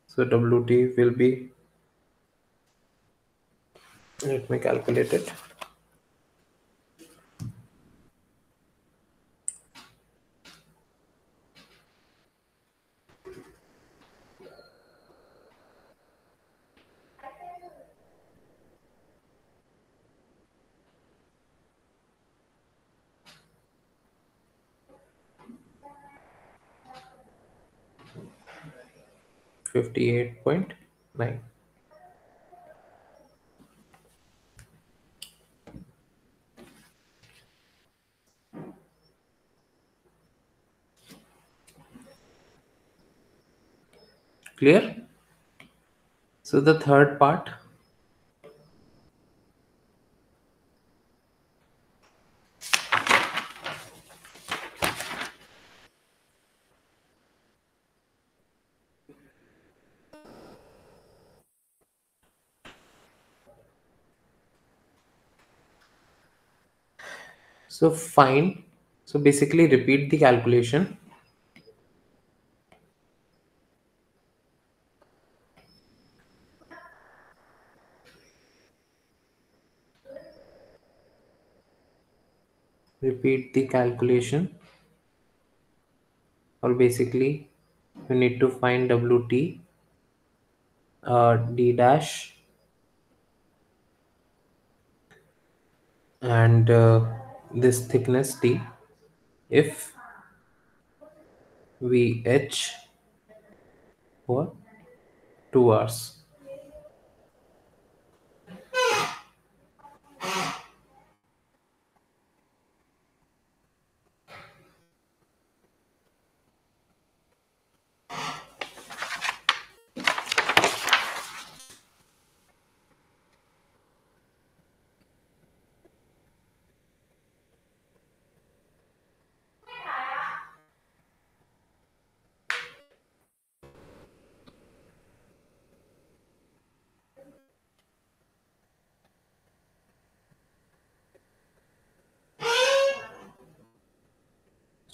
So wt will be let me calculate it Fifty-eight point nine. Clear? So the third part So find, so basically repeat the calculation. Repeat the calculation or basically you need to find WT uh, D dash and uh, this thickness T if we etch for 2 hours.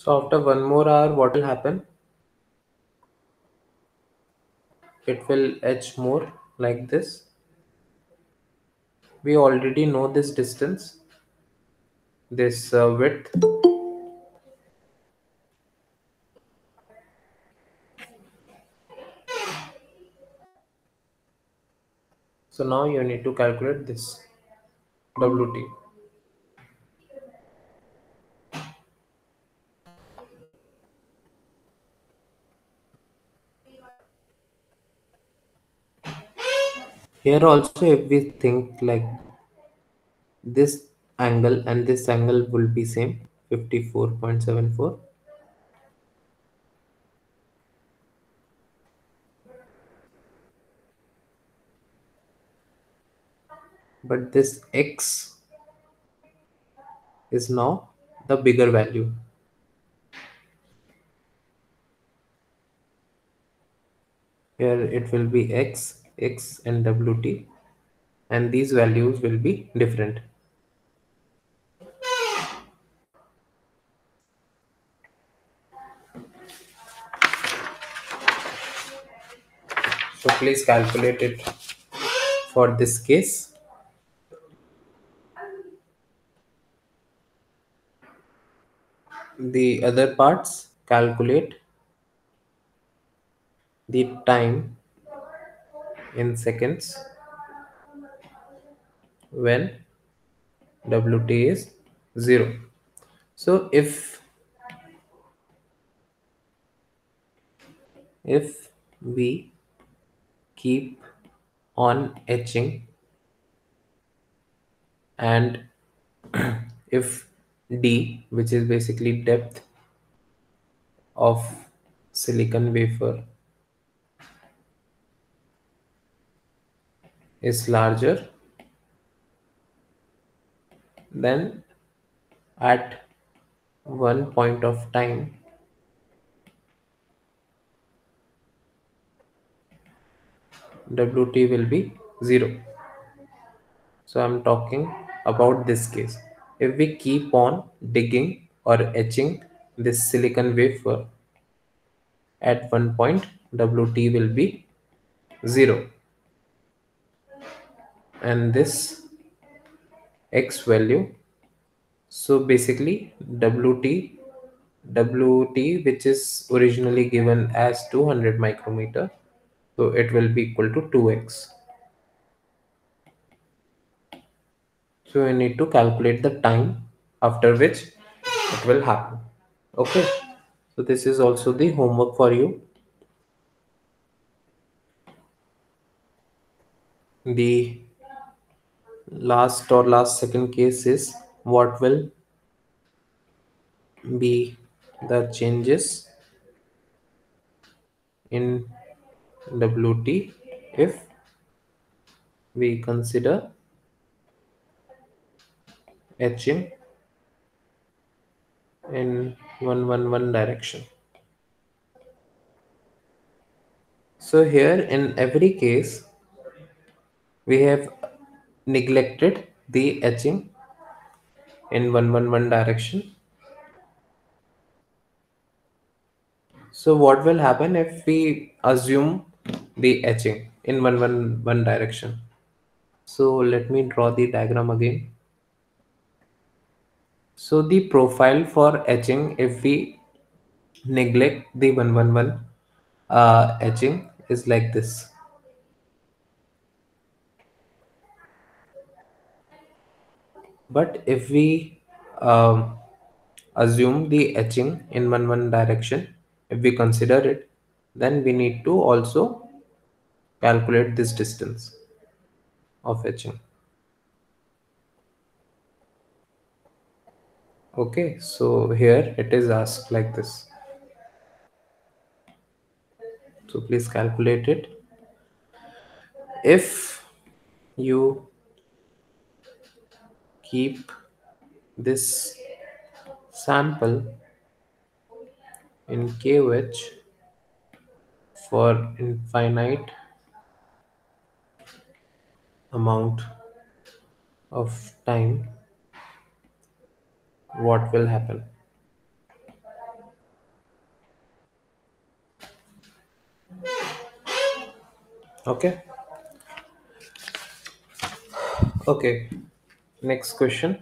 So after one more hour, what will happen? It will etch more like this. We already know this distance, this uh, width. So now you need to calculate this WT. Here also, if we think like this angle and this angle will be same 54.74. but this x is now the bigger value here it will be x x and wt and these values will be different. So please calculate it for this case. The other parts calculate the time in seconds when wt is 0 so if if we keep on etching and [CLEARS THROAT] if d which is basically depth of silicon wafer is larger then at one point of time. Wt will be 0 so i'm talking about this case. If we keep on digging or etching this silicon wafer at one point wt will be 0 and this x value. So basically wt wt which is originally given as 200 micrometer so it will be equal to 2x so you need to calculate the time after which it will happen. Okay. So this is also the homework for you. The last or last second case is what will be the changes in wt if we consider etching in 111 direction. So here in every case we have neglected the etching in 111 direction. So what will happen if we assume the etching in 111 direction? So let me draw the diagram again. So the profile for etching if we neglect the 111 uh, etching is like this but if we um, assume the etching in one one direction if we consider it then we need to also calculate this distance of etching okay so here it is asked like this. So please calculate it. If you keep this sample in KOH for infinite amount of time what will happen? Okay. Okay next question.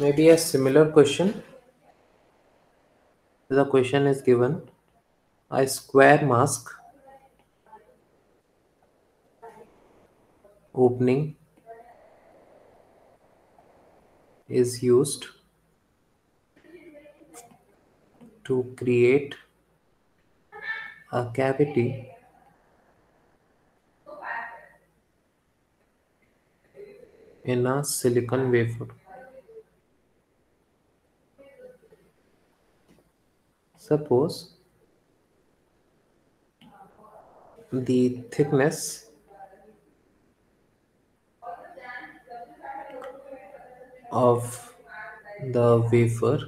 Maybe a similar question. The question is given. A square mask. Opening. Is used to create a cavity in a silicon wafer. Suppose the thickness of the wafer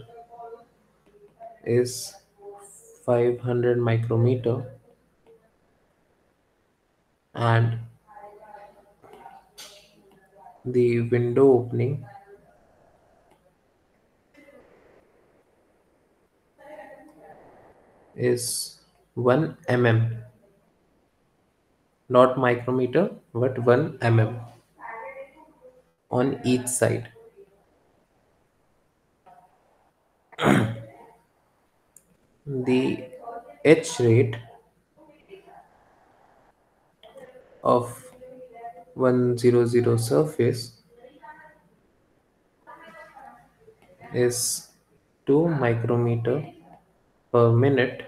is 500 micrometer. And the window opening. Is 1 mm not micrometer but 1 mm on each side [CLEARS THROAT] the etch rate of 100 surface is 2 micrometer per minute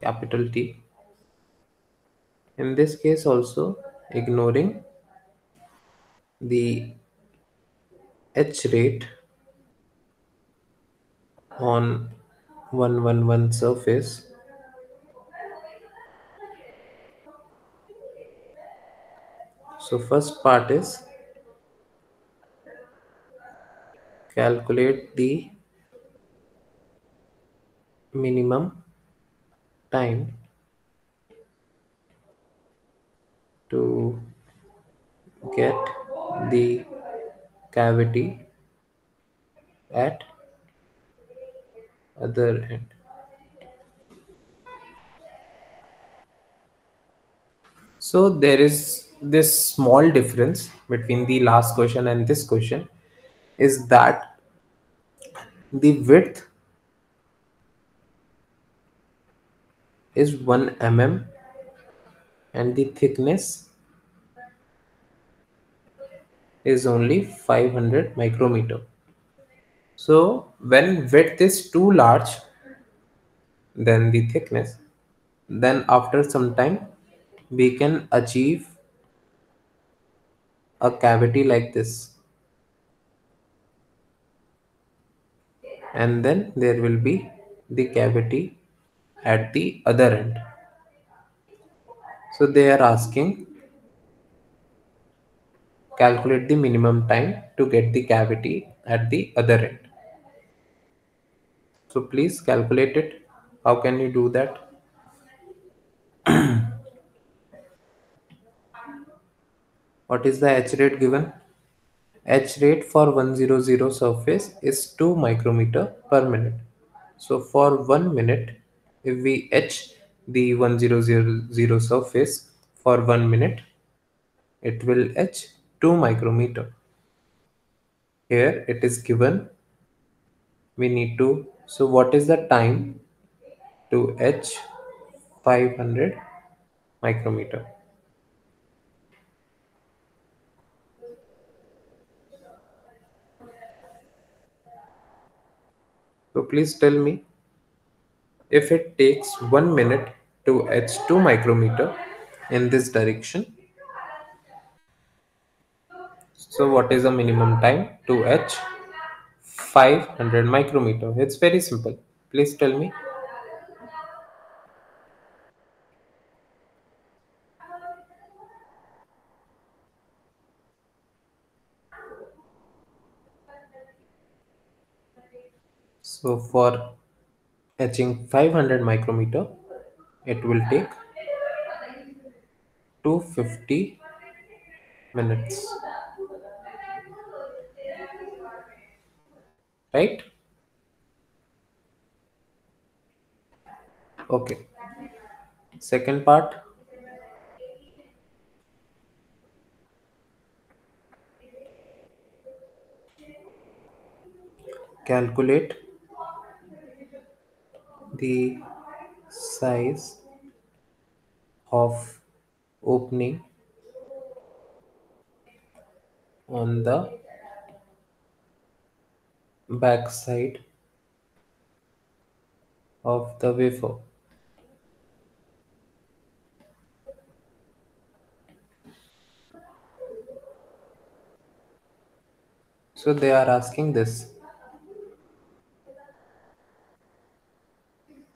capital T. In this case also ignoring the etch rate on 111 surface. So first part is calculate the minimum time to get the cavity at other end. So there is this small difference between the last question and this question is that the width is 1 mm and the thickness is only 500 micrometer so when width is too large than the thickness. Then after some time we can achieve a cavity like this. And then there will be the cavity at the other end. So they are asking calculate the minimum time to get the cavity at the other end so please calculate it. How can you do that? [CLEARS THROAT] What is the etch rate given? Etch rate for 100 surface is 2 micrometer per minute. So for 1 minute if we etch the 100 surface for 1 minute it will etch 2 micrometer. Here it is given. We need to so what is the time to etch 500 micrometer So please tell me if it takes one minute to etch 2 micrometer in this direction. So what is the minimum time to etch 500 micrometer? It's very simple. Please tell me. So for etching 500 micrometer, it will take 250 minutes. Right? Okay. Second part. Calculate the size of opening on the back side of the wafer. So they are asking this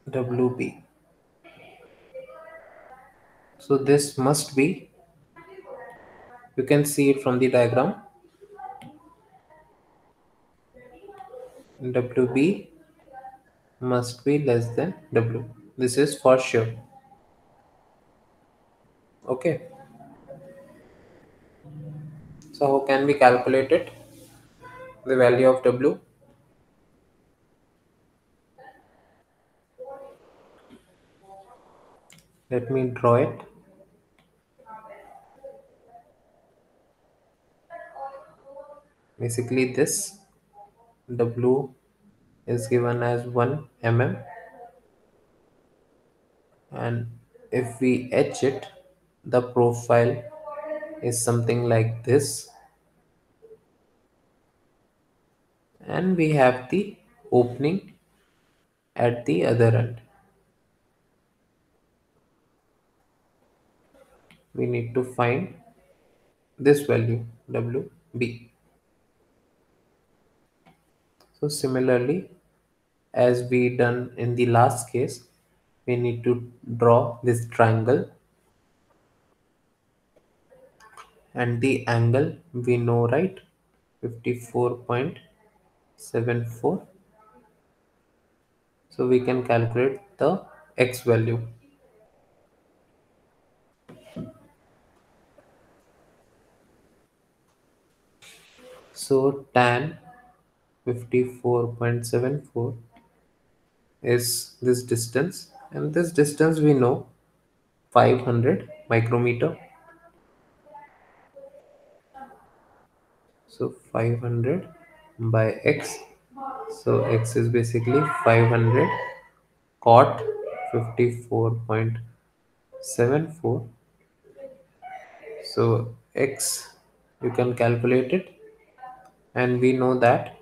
WB. So this must be, you can see it from the diagram. WB must be less than W. This is for sure. Okay. So how can we calculate it? The value of W. Let me draw it. Basically this W is given as 1 mm. And if we etch it the profile is something like this. And we have the opening at the other end. We need to find this value wb so similarly as we done in the last case we need to draw this triangle. And the angle we know right? 54.74 so we can calculate the x value. So tan 54.74 is this distance. And this distance we know 500 micrometer. So 500 by x. So x is basically 500 cot 54.74 so x you can calculate it. And we know that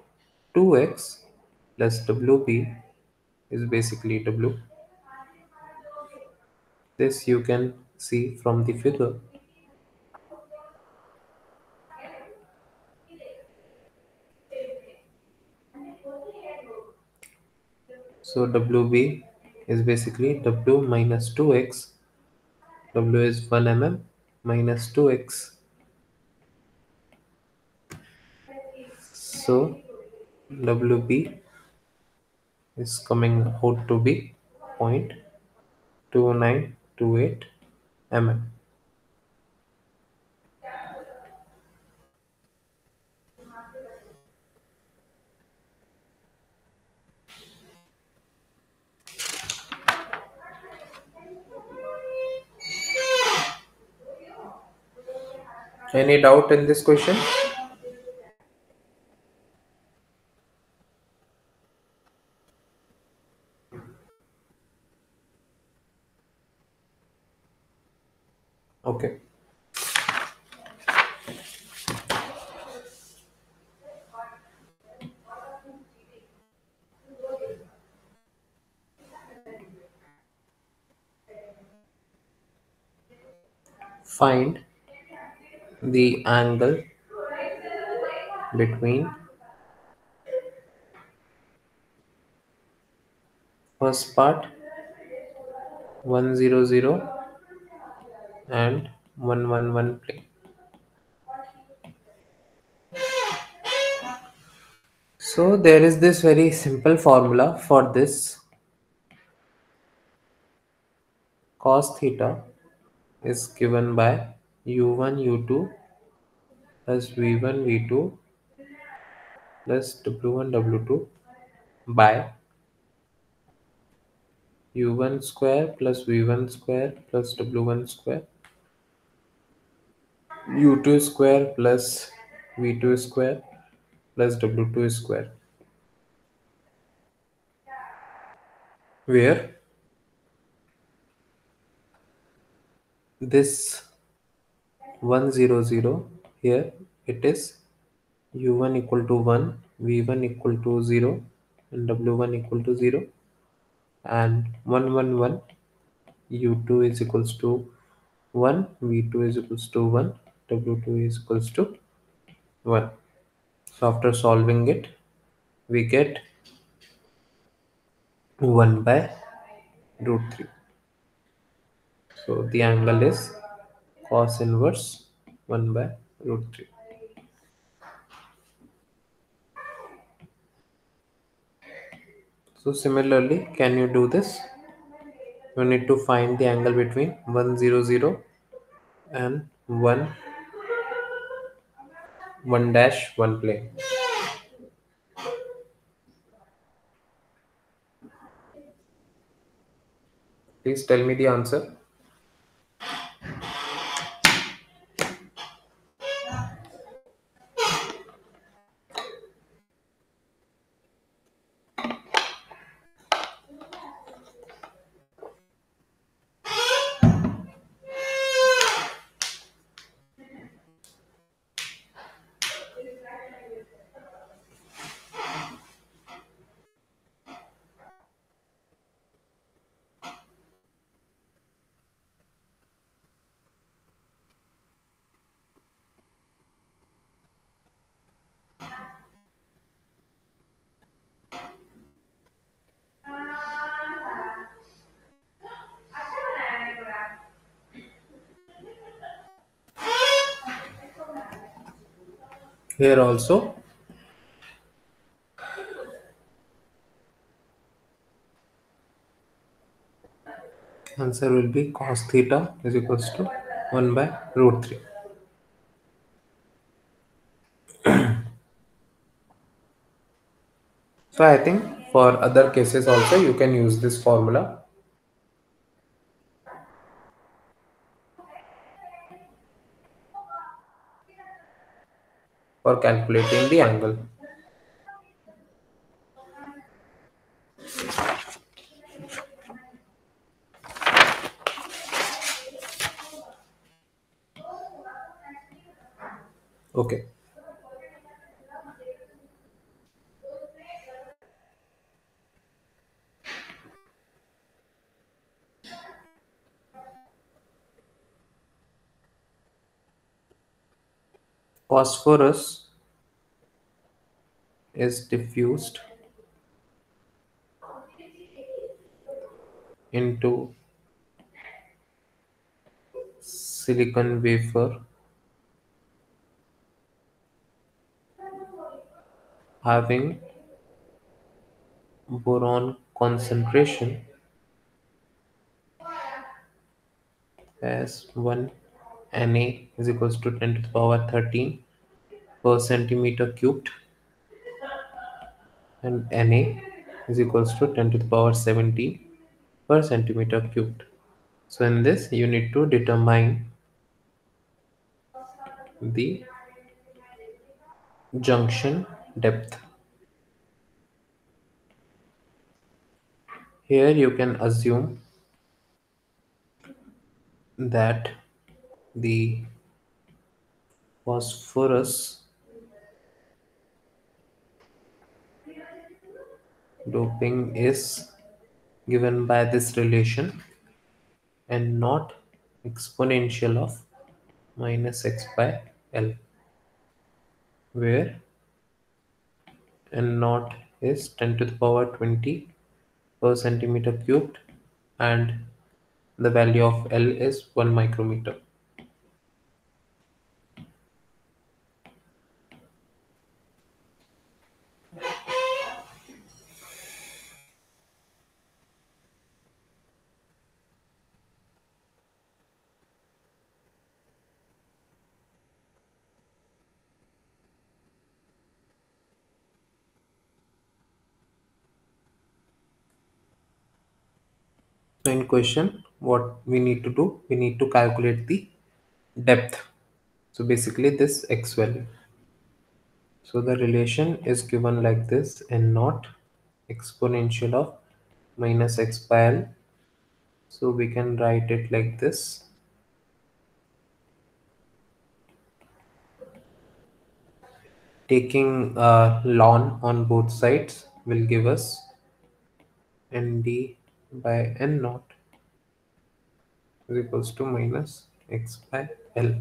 2x plus wb is basically w this you can see from the figure So WB is basically W minus 2x. W is 1 mm minus 2x. So WB is coming out to be 0.2928 mm. Any doubt in this question? Angle between first part 100 and 111 plane. So there is this very simple formula for this cos theta is given by u1 u2 plus v1 v2 plus w1 w2 by u1 square plus v1 square plus w1 square u2 square plus v2 square plus w2 square. Where this 100 here it is u1 equal to 1 v1 equal to 0 and w1 equal to 0 and 111 u2 is equals to 1 v2 is equals to 1 w2 is equals to 1 so after solving it we get 1 by root 3 so the angle is cos inverse 1 by root 3 so similarly, can you do this? You need to find the angle between 100 and 1 1 dash 1 plane. Please tell me the answer. Here also answer will be cos theta is equals to 1 by root 3. so I think for other cases also you can use this formula. Calculating the angle. Okay. Phosphorus is diffused into silicon wafer having boron concentration as 1 Na is equals to 10 to the power 13 per centimeter cubed and Na is equals to 10 to the power 17 per centimeter cubed. So in this you need to determine the junction depth. Here you can assume that the phosphorus doping is given by this relation and not exponential of minus x by L where n naught is 10 to the power 20 per centimeter cubed and the value of L is 1 micrometer. Question, what we need to do, we need to calculate the depth. So basically this x value. So the relation is given like this and not exponential of minus x by L. So we can write it like this. Taking uh, ln on both sides will give us nd by n naught is equals to minus x by L.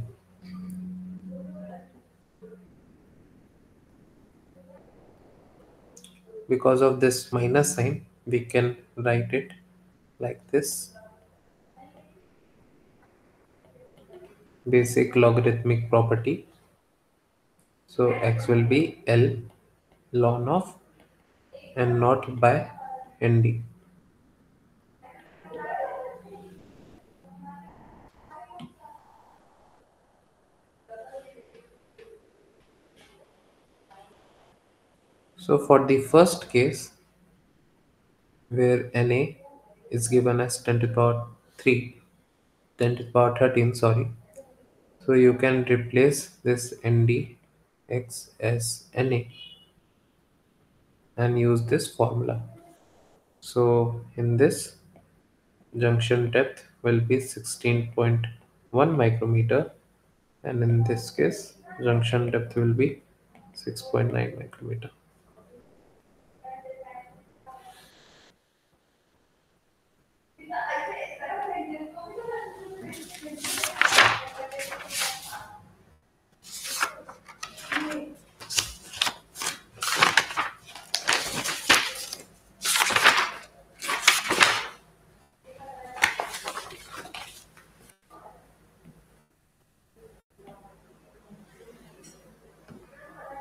Because of this minus sign, we can write it like this. Basic logarithmic property. So x will be L ln of n naught by ND. So for the first case, where Na is given as 10 to the power 3, 10 to the power 13, sorry. So you can replace this NdX as Na and use this formula. So in this, junction depth will be 16.1 micrometer and in this case, junction depth will be 6.9 micrometer.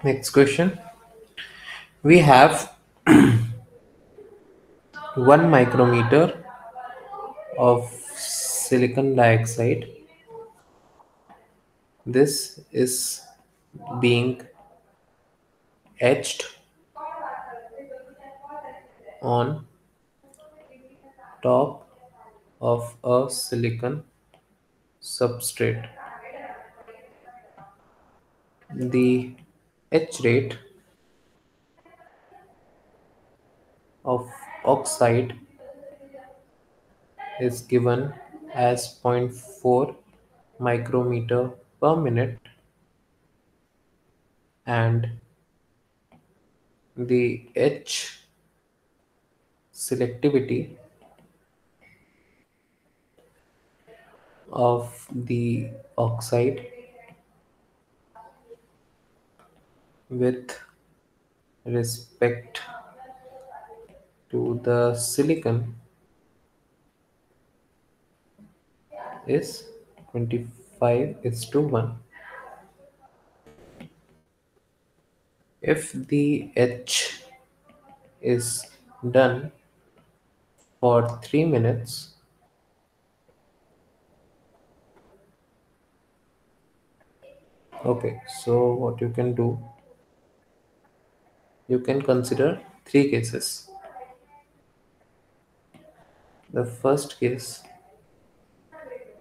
Next question. We have [CLEARS THROAT] one micrometer of silicon dioxide. This is being etched on top of a silicon substrate. The etch rate of oxide is given as 0.4 micrometer per minute and the etch selectivity of the oxide with respect to the silicon is 25 is to 1. If the etch is done for 3 minutes, okay, so what you can do, you can consider three cases. The first case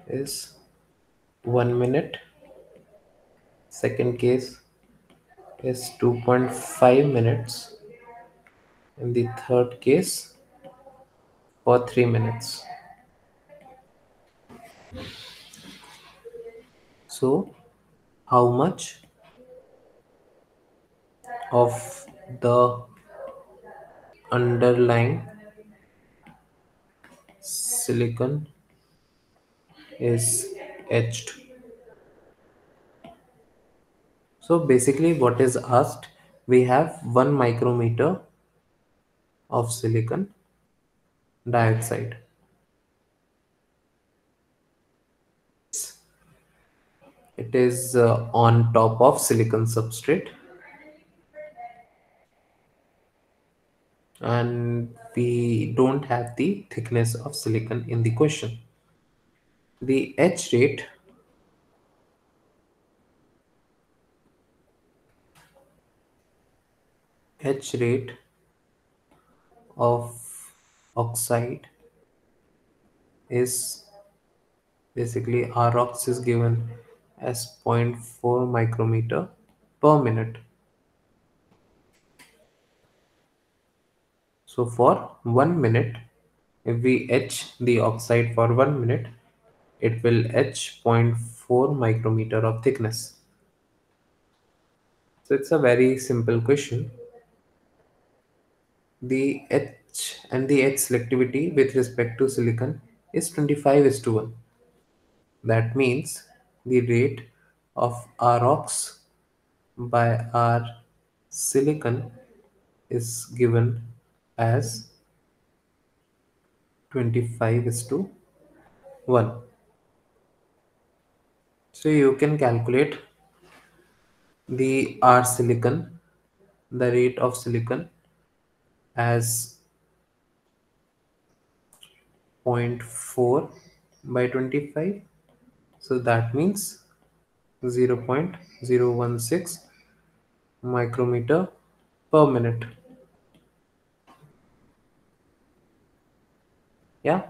is 1 minute. Second case is 2.5 minutes. And the third case for 3 minutes. So how much of the underlying silicon is etched. So basically what is asked, we have one micrometer of silicon dioxide. It is uh, on top of silicon substrate. And we don't have the thickness of silicon in the question the etch rate etch rate of oxide is basically Rox is given as 0.4 micrometer per minute. So for one minute, if we etch the oxide for one minute, it will etch 0.4 micrometer of thickness. So it's a very simple question. The etch and the etch selectivity with respect to silicon is 25 is to 1. That means the rate of Rox by R silicon is given as 25 is to 1. So you can calculate the R silicon, the rate of silicon as 0.4 by 25 so that means 0.016 micrometer per minute yeah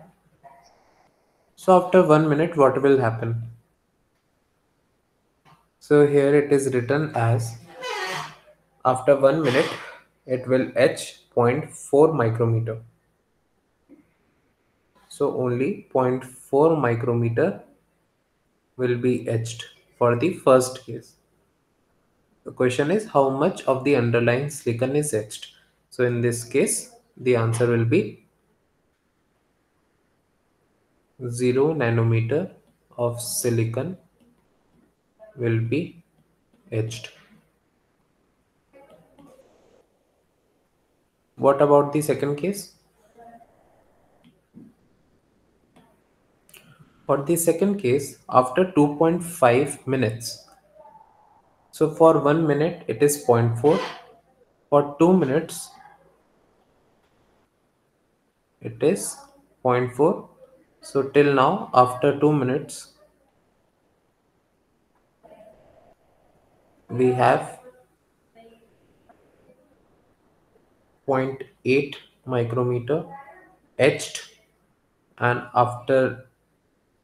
so after one minute what will happen so here it is written as after one minute it will etch 0.4 micrometer so only 0.4 micrometer will be etched for the first case. The question is how much of the underlying silicon is etched. So in this case, the answer will be 0 nanometer of silicon will be etched. What about the second case? For the second case, after 2.5 minutes. So for 1 minute it is 0.4. For 2 minutes it is 0.4. So till now after 2 minutes we have 0.8 micrometer etched. And after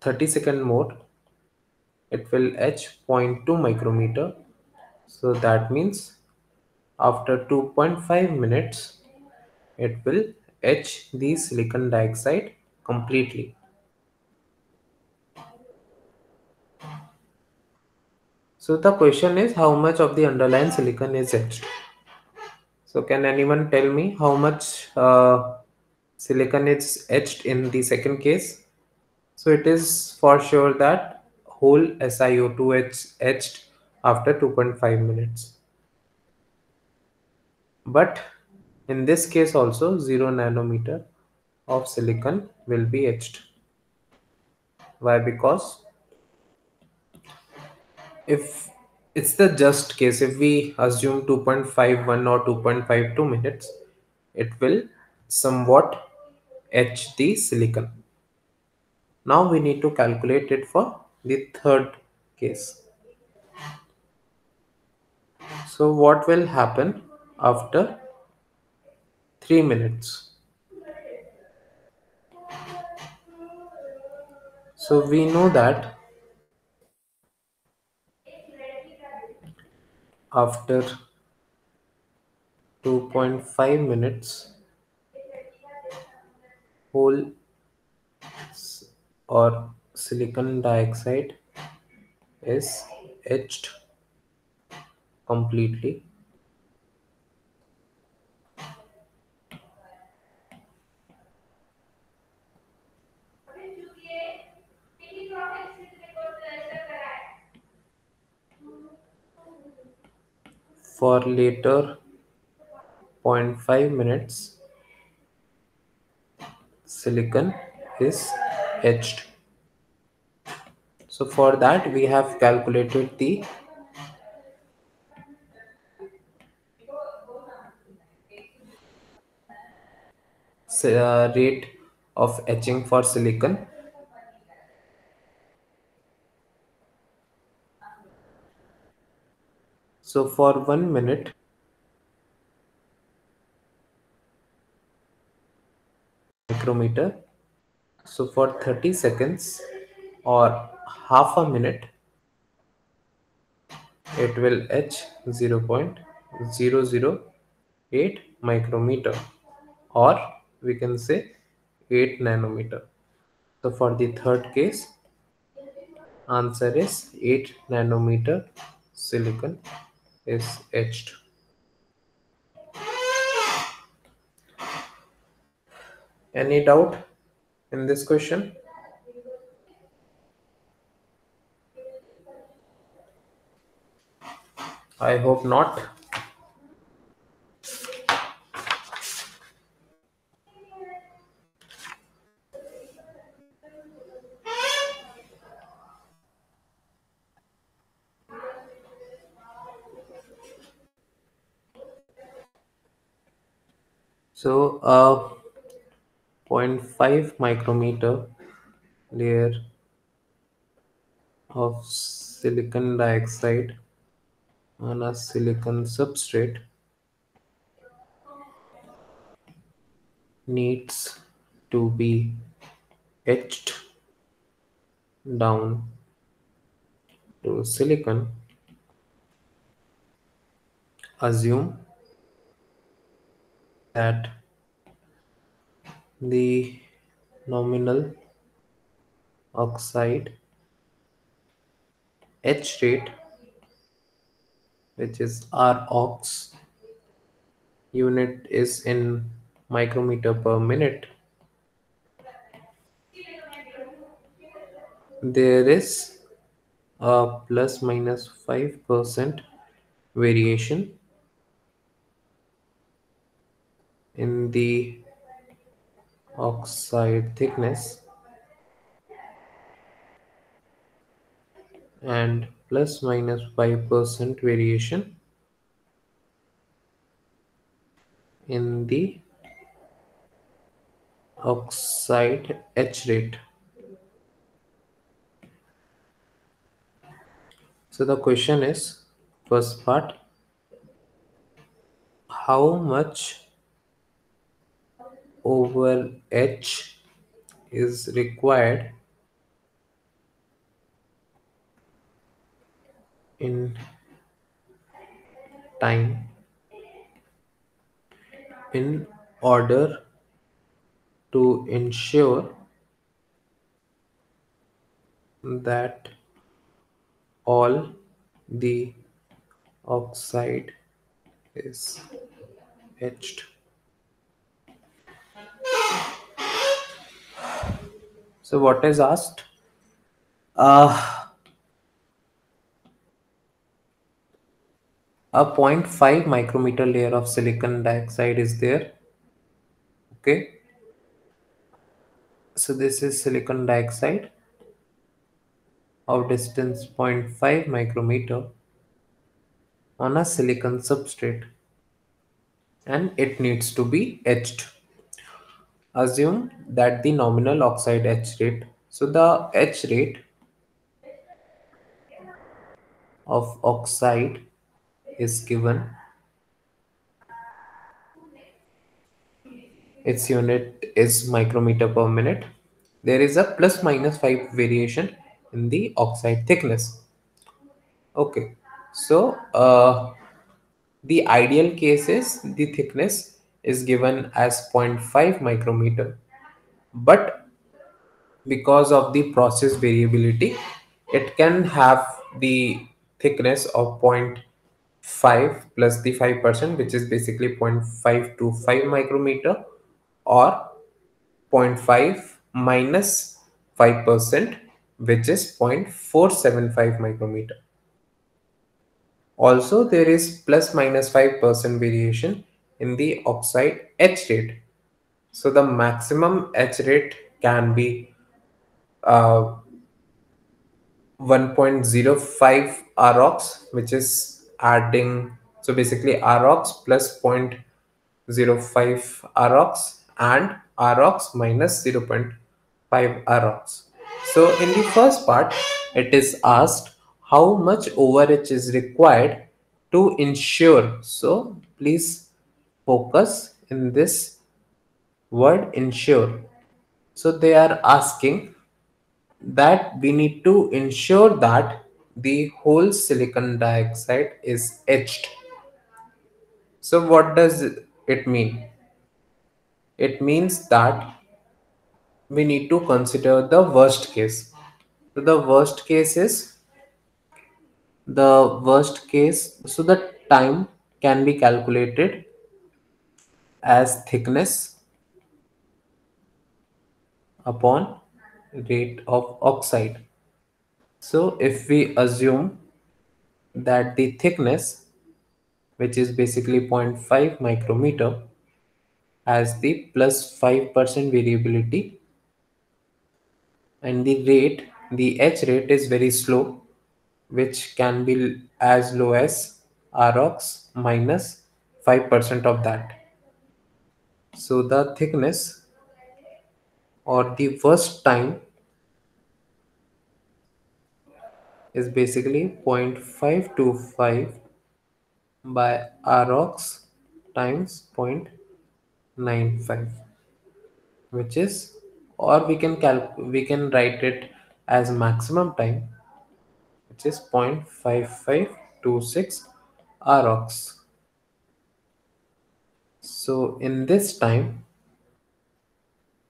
30 second more it will etch 0.2 micrometer. So that means after 2.5 minutes it will etch the silicon dioxide completely so the question is how much of the underlying silicon is etched so can anyone tell me how much uh, silicon is etched in the second case so it is for sure that whole SiO2 is etched after 2.5 minutes. But in this case also 0 nanometer of silicon will be etched. Why? Because if it's the just case, if we assume 2.51 or 2.52 minutes, it will somewhat etch the silicon now we need to calculate it for the third case. So what will happen after 3 minutes? So we know that after 2.5 minutes whole or silicon dioxide is etched completely for later 0.5 minutes silicon is etched. So for that we have calculated the uh, rate of etching for silicon so for one minute micrometer. So for 30 seconds or half a minute it will etch 0.008 micrometer or we can say 8 nanometer. So for the third case answer is 8 nanometer silicon is etched any doubt in this question I hope not. So, uh, 0.5 micrometer layer of silicon dioxide on a silicon substrate needs to be etched down to silicon. Assume that the nominal oxide etch rate which is R ox unit is in micrometer per minute. There is a plus minus 5% variation in the oxide thickness and plus minus 5% variation in the oxide etch rate. So the question is first part how much over H is required in time in order to ensure that all the oxide is etched. So what is asked? Uh, a 0.5 micrometer layer of silicon dioxide is there. Okay. So this is silicon dioxide of distance 0.5 micrometer on a silicon substrate and it needs to be etched. Assume that the nominal oxide etch rate, so the etch rate of oxide is given. Its unit is micrometer per minute. There is a plus minus 5 variation in the oxide thickness. Okay so uh, the ideal case is the thickness is given as 0.5 micrometer but because of the process variability it can have the thickness of 0.5 plus the 5% which is basically 0.5 to 5 micrometer or 0.5 minus 5% which is 0.475 micrometer. Also there is plus minus 5% variation in the oxide etch rate. So the maximum etch rate can be uh, 1.05 ROX which is adding so basically ROX plus 0.05 ROX and ROX minus 0.5 ROX. So in the first part, it is asked how much overage is required to ensure. So please focus in this word ensure. So they are asking that we need to ensure that the whole silicon dioxide is etched. So what does it mean? it means that we need to consider the worst case. So the worst case is the worst case. So the time can be calculated as thickness upon rate of oxide. So if we assume that the thickness which is basically 0.5 micrometer has the plus 5% variability and the rate the etch rate is very slow which can be as low as ROX minus 5% of that. So the thickness or the first time is basically 0.525 by Rox times 0.95 which is or we can cal we can write it as maximum time which is 0.5526 Rox. So in this time,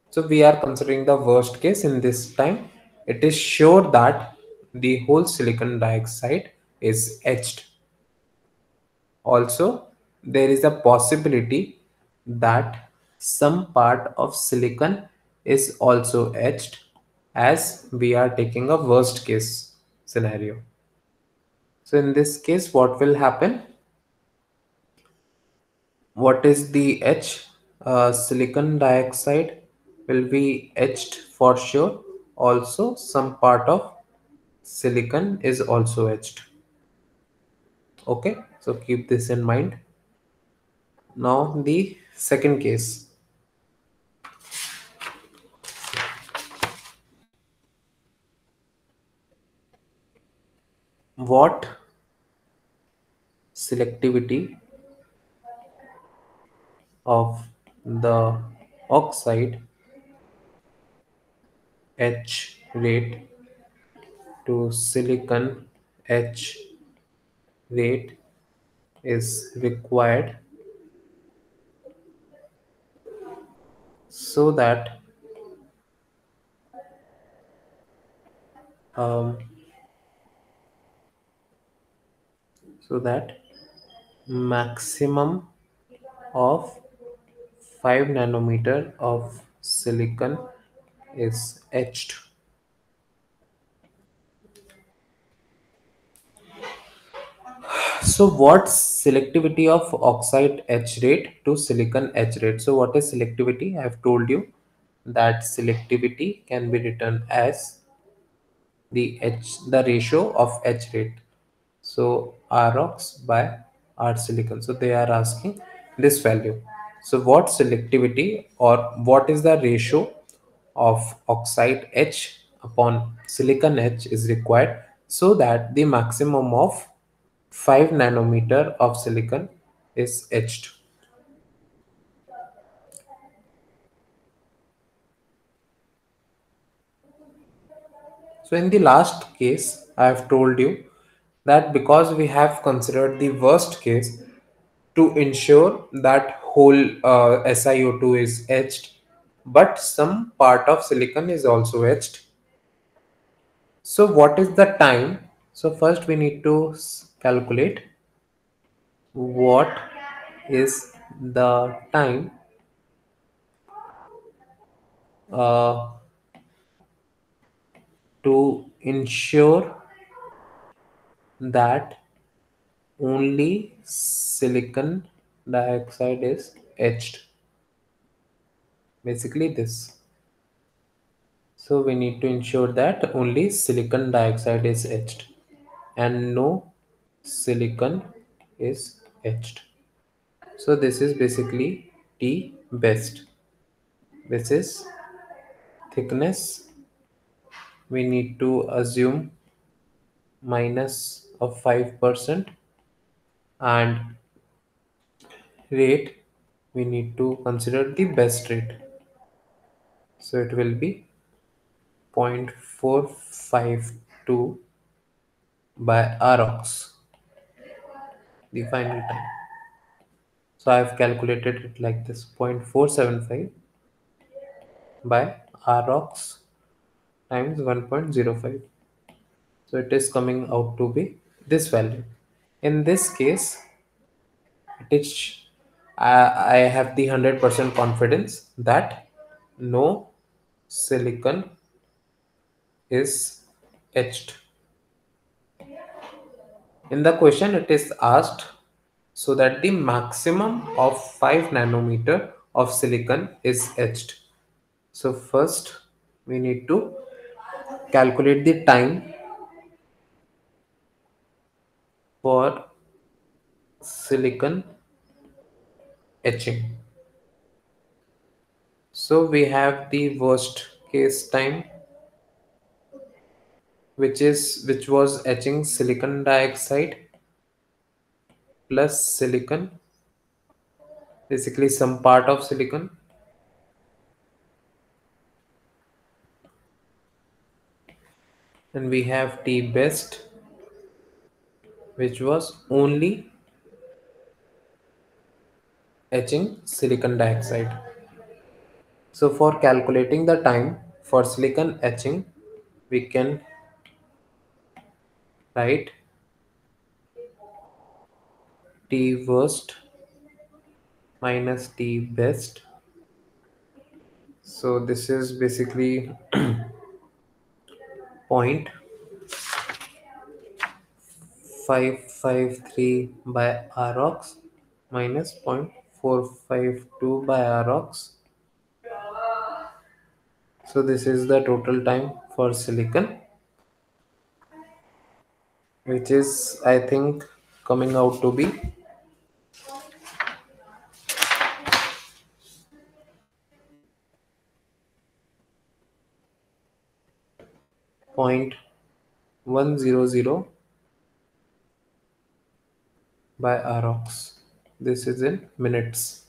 so we are considering the worst case in this time, it is sure that the whole silicon dioxide is etched. Also, there is a possibility that some part of silicon is also etched as we are taking a worst case scenario. So in this case, what will happen? What is the etch? Uh, silicon dioxide will be etched for sure. Also, some part of silicon is also etched. Okay, so keep this in mind. Now the second case. What selectivity of the oxide etch rate to silicon etch rate is required so that um, so that maximum of 5 nanometer of silicon is etched. So what's selectivity of oxide etch rate to silicon etch rate? So what is selectivity? I have told you that selectivity can be written as the etch the ratio of etch rate. So rox by r silicon. So they are asking this value so what selectivity or what is the ratio of oxide etch upon silicon etch is required so that the maximum of 5 nanometer of silicon is etched. So in the last case, I have told you that because we have considered the worst case to ensure that whole uh, SiO2 is etched, but some part of silicon is also etched. So what is the time? So first we need to calculate what is the time uh, to ensure that only silicon dioxide is etched basically this so we need to ensure that only silicon dioxide is etched and no silicon is etched. So this is basically T best. This is thickness. We need to assume minus of 5% and rate we need to consider the best rate. So it will be 0.452 by Rox the final time. So I have calculated it like this 0.475 by Rox times 1.05. So it is coming out to be this value. In this case, it is I, I have the 100% confidence that no silicon is etched in the question, it is asked so that the maximum of 5 nanometer of silicon is etched. So first we need to calculate the time for silicon etching. So we have the worst case time which is which was etching silicon dioxide plus silicon basically some part of silicon and we have T best which was only etching silicon dioxide. So for calculating the time for silicon etching, we can write T worst minus T best. So this is basically [CLEARS THROAT] point five five three by Rox minus point four five two by Rox. So this is the total time for silicon, which is I think coming out to be point one zero zero by Rox. This is in minutes.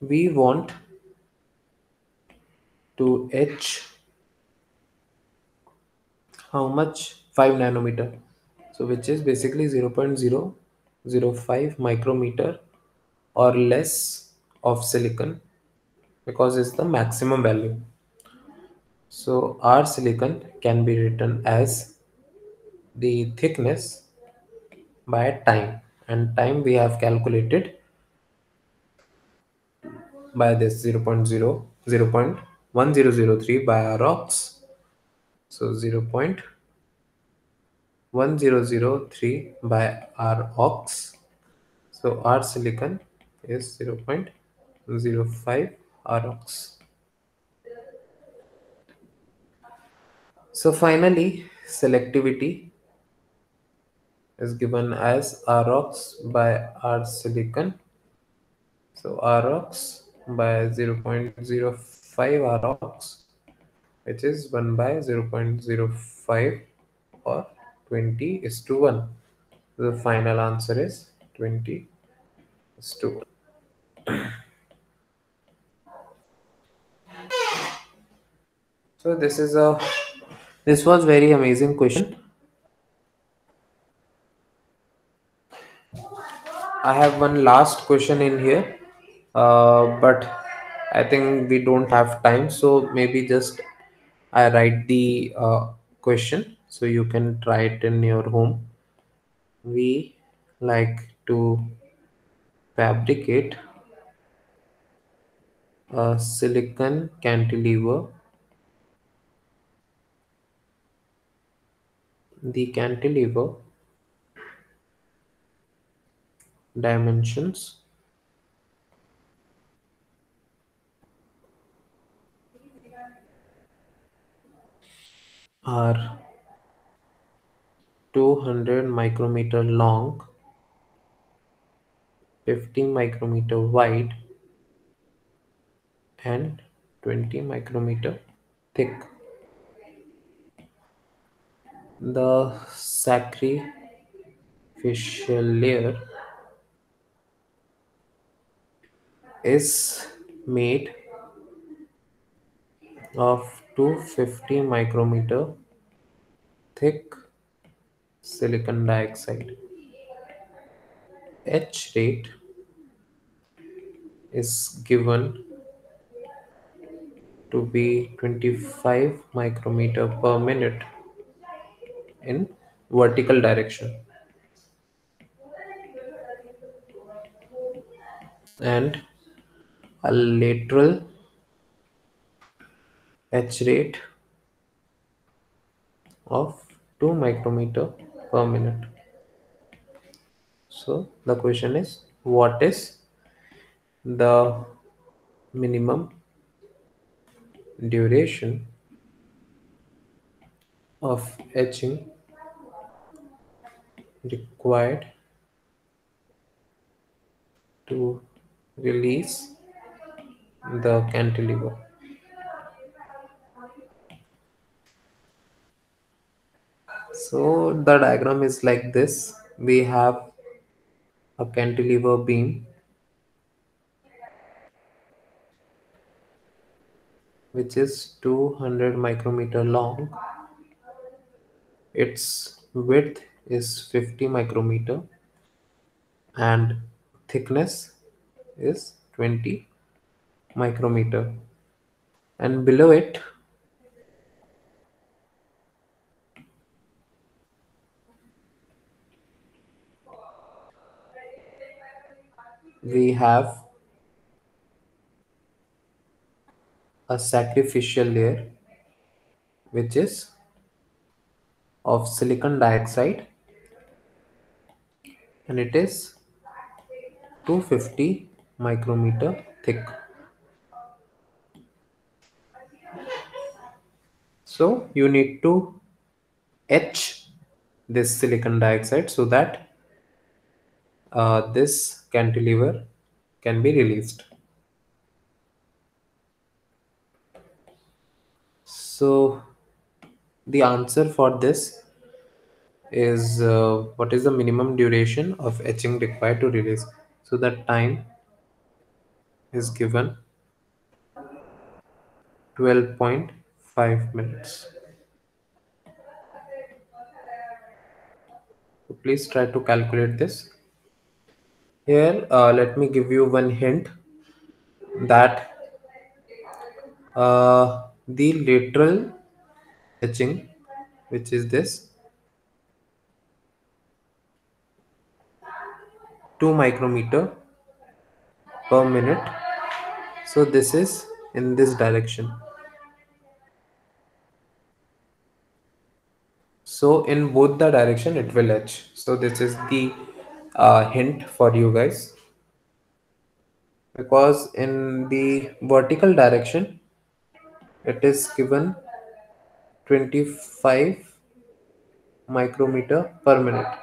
We want to etch how much? 5 nanometer. So which is basically 0.005 micrometer or less of silicon because it's the maximum value. So R silicon can be written as the thickness by time. And time we have calculated by this 0 0.0 0 0.1003 by Rox so 0 0.1003 by R ox so R silicon is 0 0.05 R ox so finally selectivity is given as Rox by R silicon so Rox by 0.05 Rox which is 1 by 0.05 or 20 is to 1 the final answer is 20 is to 1 so this is a this was very amazing question i have one last question in here uh, but i think we don't have time so maybe just i write the uh, question so you can try it in your home. We like to fabricate a silicon cantilever. The cantilever dimensions. Are 200 micrometer long 50 micrometer wide and 20 micrometer thick. The sacrificial layer is made of 250 micrometer thick silicon dioxide. Etch rate is given to be 25 micrometer per minute in vertical direction and a lateral etch rate of 2 micrometer per minute. So the question is what is the minimum duration of etching required to release the cantilever. So the diagram is like this. We have a cantilever beam which is 200 micrometer long. Its width is 50 micrometer and thickness is 20 micrometer and below it we have a sacrificial layer which is of silicon dioxide and it is 250 micrometer thick. So you need to etch this silicon dioxide so that uh, this cantilever can be released. So the answer for this is uh, what is the minimum duration of etching required to release. So that time is given 12.5 minutes. So please try to calculate this. Here, uh, let me give you one hint that uh, the lateral etching, which is this, 2 micrometer per minute. So this is in this direction. So in both the direction it will etch. So this is the uh, hint for you guys. Because in the vertical direction it is given 25 micrometer per minute.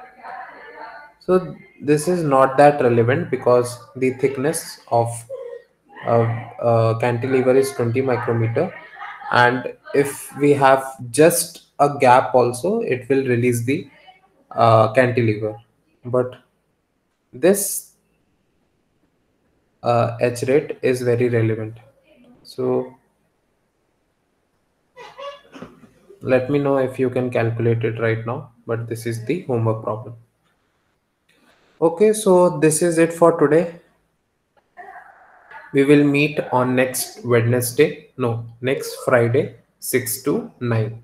So this is not that relevant because the thickness of uh, uh, cantilever is 20 micrometer. And if we have just a gap also it will release the uh, cantilever. But this uh, etch rate is very relevant. So let me know if you can calculate it right now but this is the homework problem. Okay so this is it for today. We will meet on next wednesday. No next friday 6 to 9